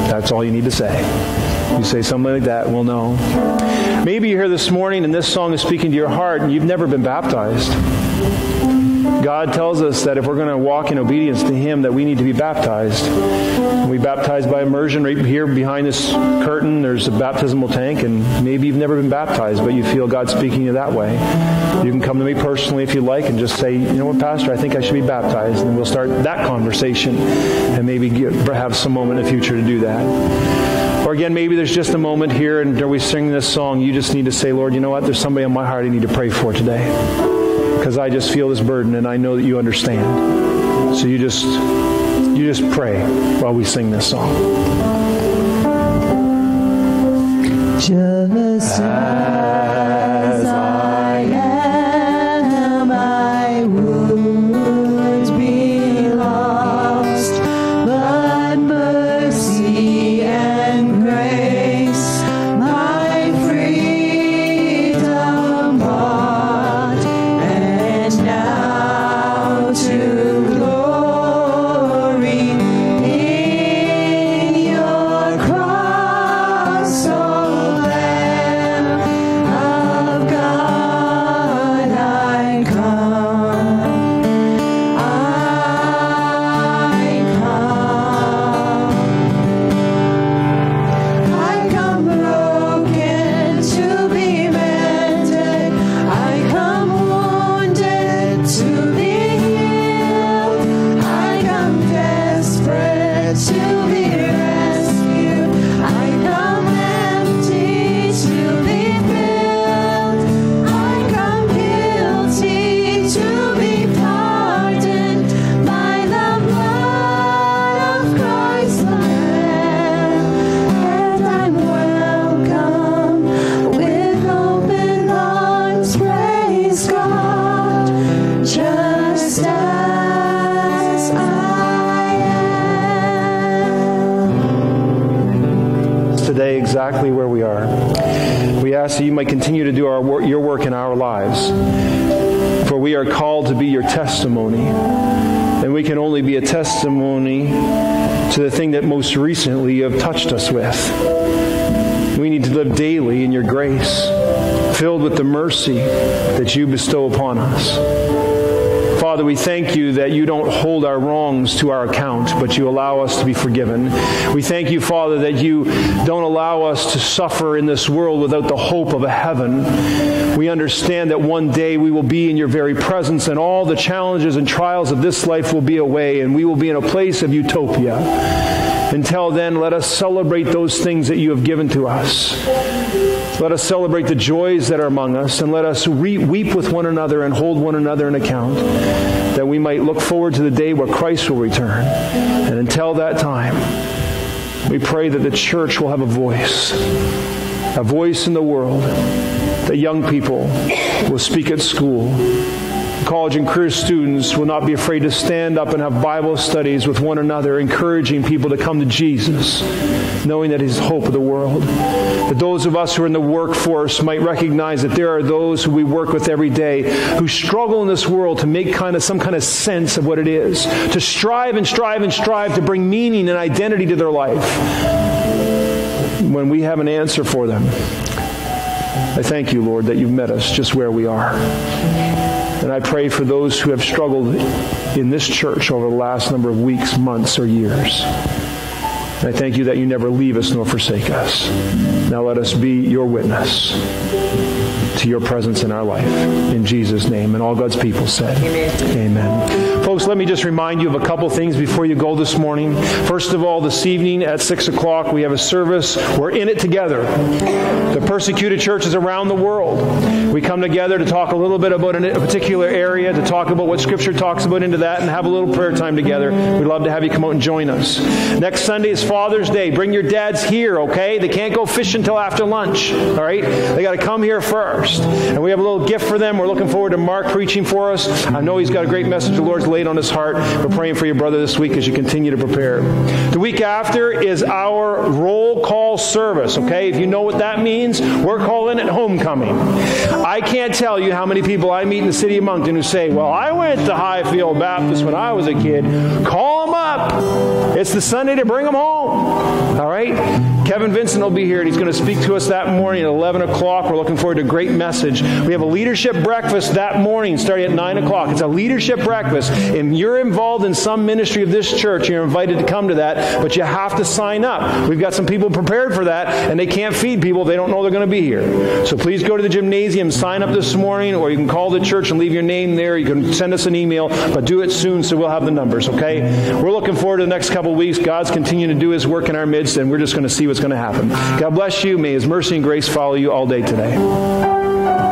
That's all you need to say. You say something like that, we'll know. Maybe you're here this morning and this song is speaking to your heart and you've never been baptized. God tells us that if we're going to walk in obedience to Him, that we need to be baptized. We baptize by immersion right here behind this curtain. There's a baptismal tank, and maybe you've never been baptized, but you feel God speaking to you that way. You can come to me personally if you like and just say, you know what, Pastor, I think I should be baptized, and we'll start that conversation, and maybe get, have some moment in the future to do that. Or again, maybe there's just a moment here, and we singing this song? You just need to say, Lord, you know what? There's somebody on my heart I need to pray for today because I just feel this burden and I know that you understand. So you just you just pray while we sing this song. Just I our your work in our lives. For we are called to be your testimony. And we can only be a testimony to the thing that most recently you have touched us with. We need to live daily in your grace, filled with the mercy that you bestow upon us. Father, we thank you that you don't hold our wrongs to our account, but you allow us to be forgiven. We thank you, Father, that you don't allow us to suffer in this world without the hope of a heaven. We understand that one day we will be in your very presence and all the challenges and trials of this life will be away and we will be in a place of utopia. Until then, let us celebrate those things that you have given to us. Let us celebrate the joys that are among us, and let us re- weep with one another and hold one another in account, that we might look forward to the day where Christ will return. And until that time, we pray that the church will have a voice, a voice in the world, that young people will speak at school. College and career students will not be afraid to stand up and have Bible studies with one another, encouraging people to come to Jesus, knowing that He's the hope of the world. That those of us who are in the workforce might recognize that there are those who we work with every day who struggle in this world to make kind of some kind of sense of what it is, to strive and strive and strive to bring meaning and identity to their life. When we have an answer for them, I thank you, Lord, that you've met us just where we are. And I pray for those who have struggled in this church over the last number of weeks, months, or years. And I thank you that you never leave us nor forsake us. Now let us be your witness to your presence in our life. In Jesus' name. And all God's people said, Amen. Folks, let me just remind you of a couple things before you go this morning. First of all, this evening at 6 o'clock, we have a service. We're in it together. The persecuted churches around the world. We come together to talk a little bit about a particular area, to talk about what Scripture talks about into that, and have a little prayer time together. We'd love to have you come out and join us. Next Sunday is Father's Day. Bring your dads here, okay? They can't go fishing until after lunch, all right? They got to come here first. And we have a little gift for them. We're looking forward to Mark preaching for us. I know he's got a great message the Lord's laid on his heart. We're praying for your brother this week as you continue to prepare. The week after is our roll call service, okay? If you know what that means, we're calling it homecoming. I can't tell you how many people I meet in the city of Moncton who say, Well, I went to Highfield Baptist when I was a kid. Call them up. It's the Sunday to bring them home. All right? Kevin Vincent will be here and he's going to speak to us that morning at 11 o'clock. We're looking forward to a great message. We have a leadership breakfast that morning starting at 9 o'clock. It's a leadership breakfast. And you're involved in some ministry of this church. You're invited to come to that, but you have to sign up. We've got some people prepared for that and they can't feed people they don't know they're going to be here. So please go to the gymnasium, sign up this morning, or you can call the church and leave your name there. You can send us an email, but do it soon so we'll have the numbers, okay? We're looking forward to the next couple weeks. God's continuing to do his work in our midst, and we're just going to see what's going to happen. God bless you. May his mercy and grace follow you all day today.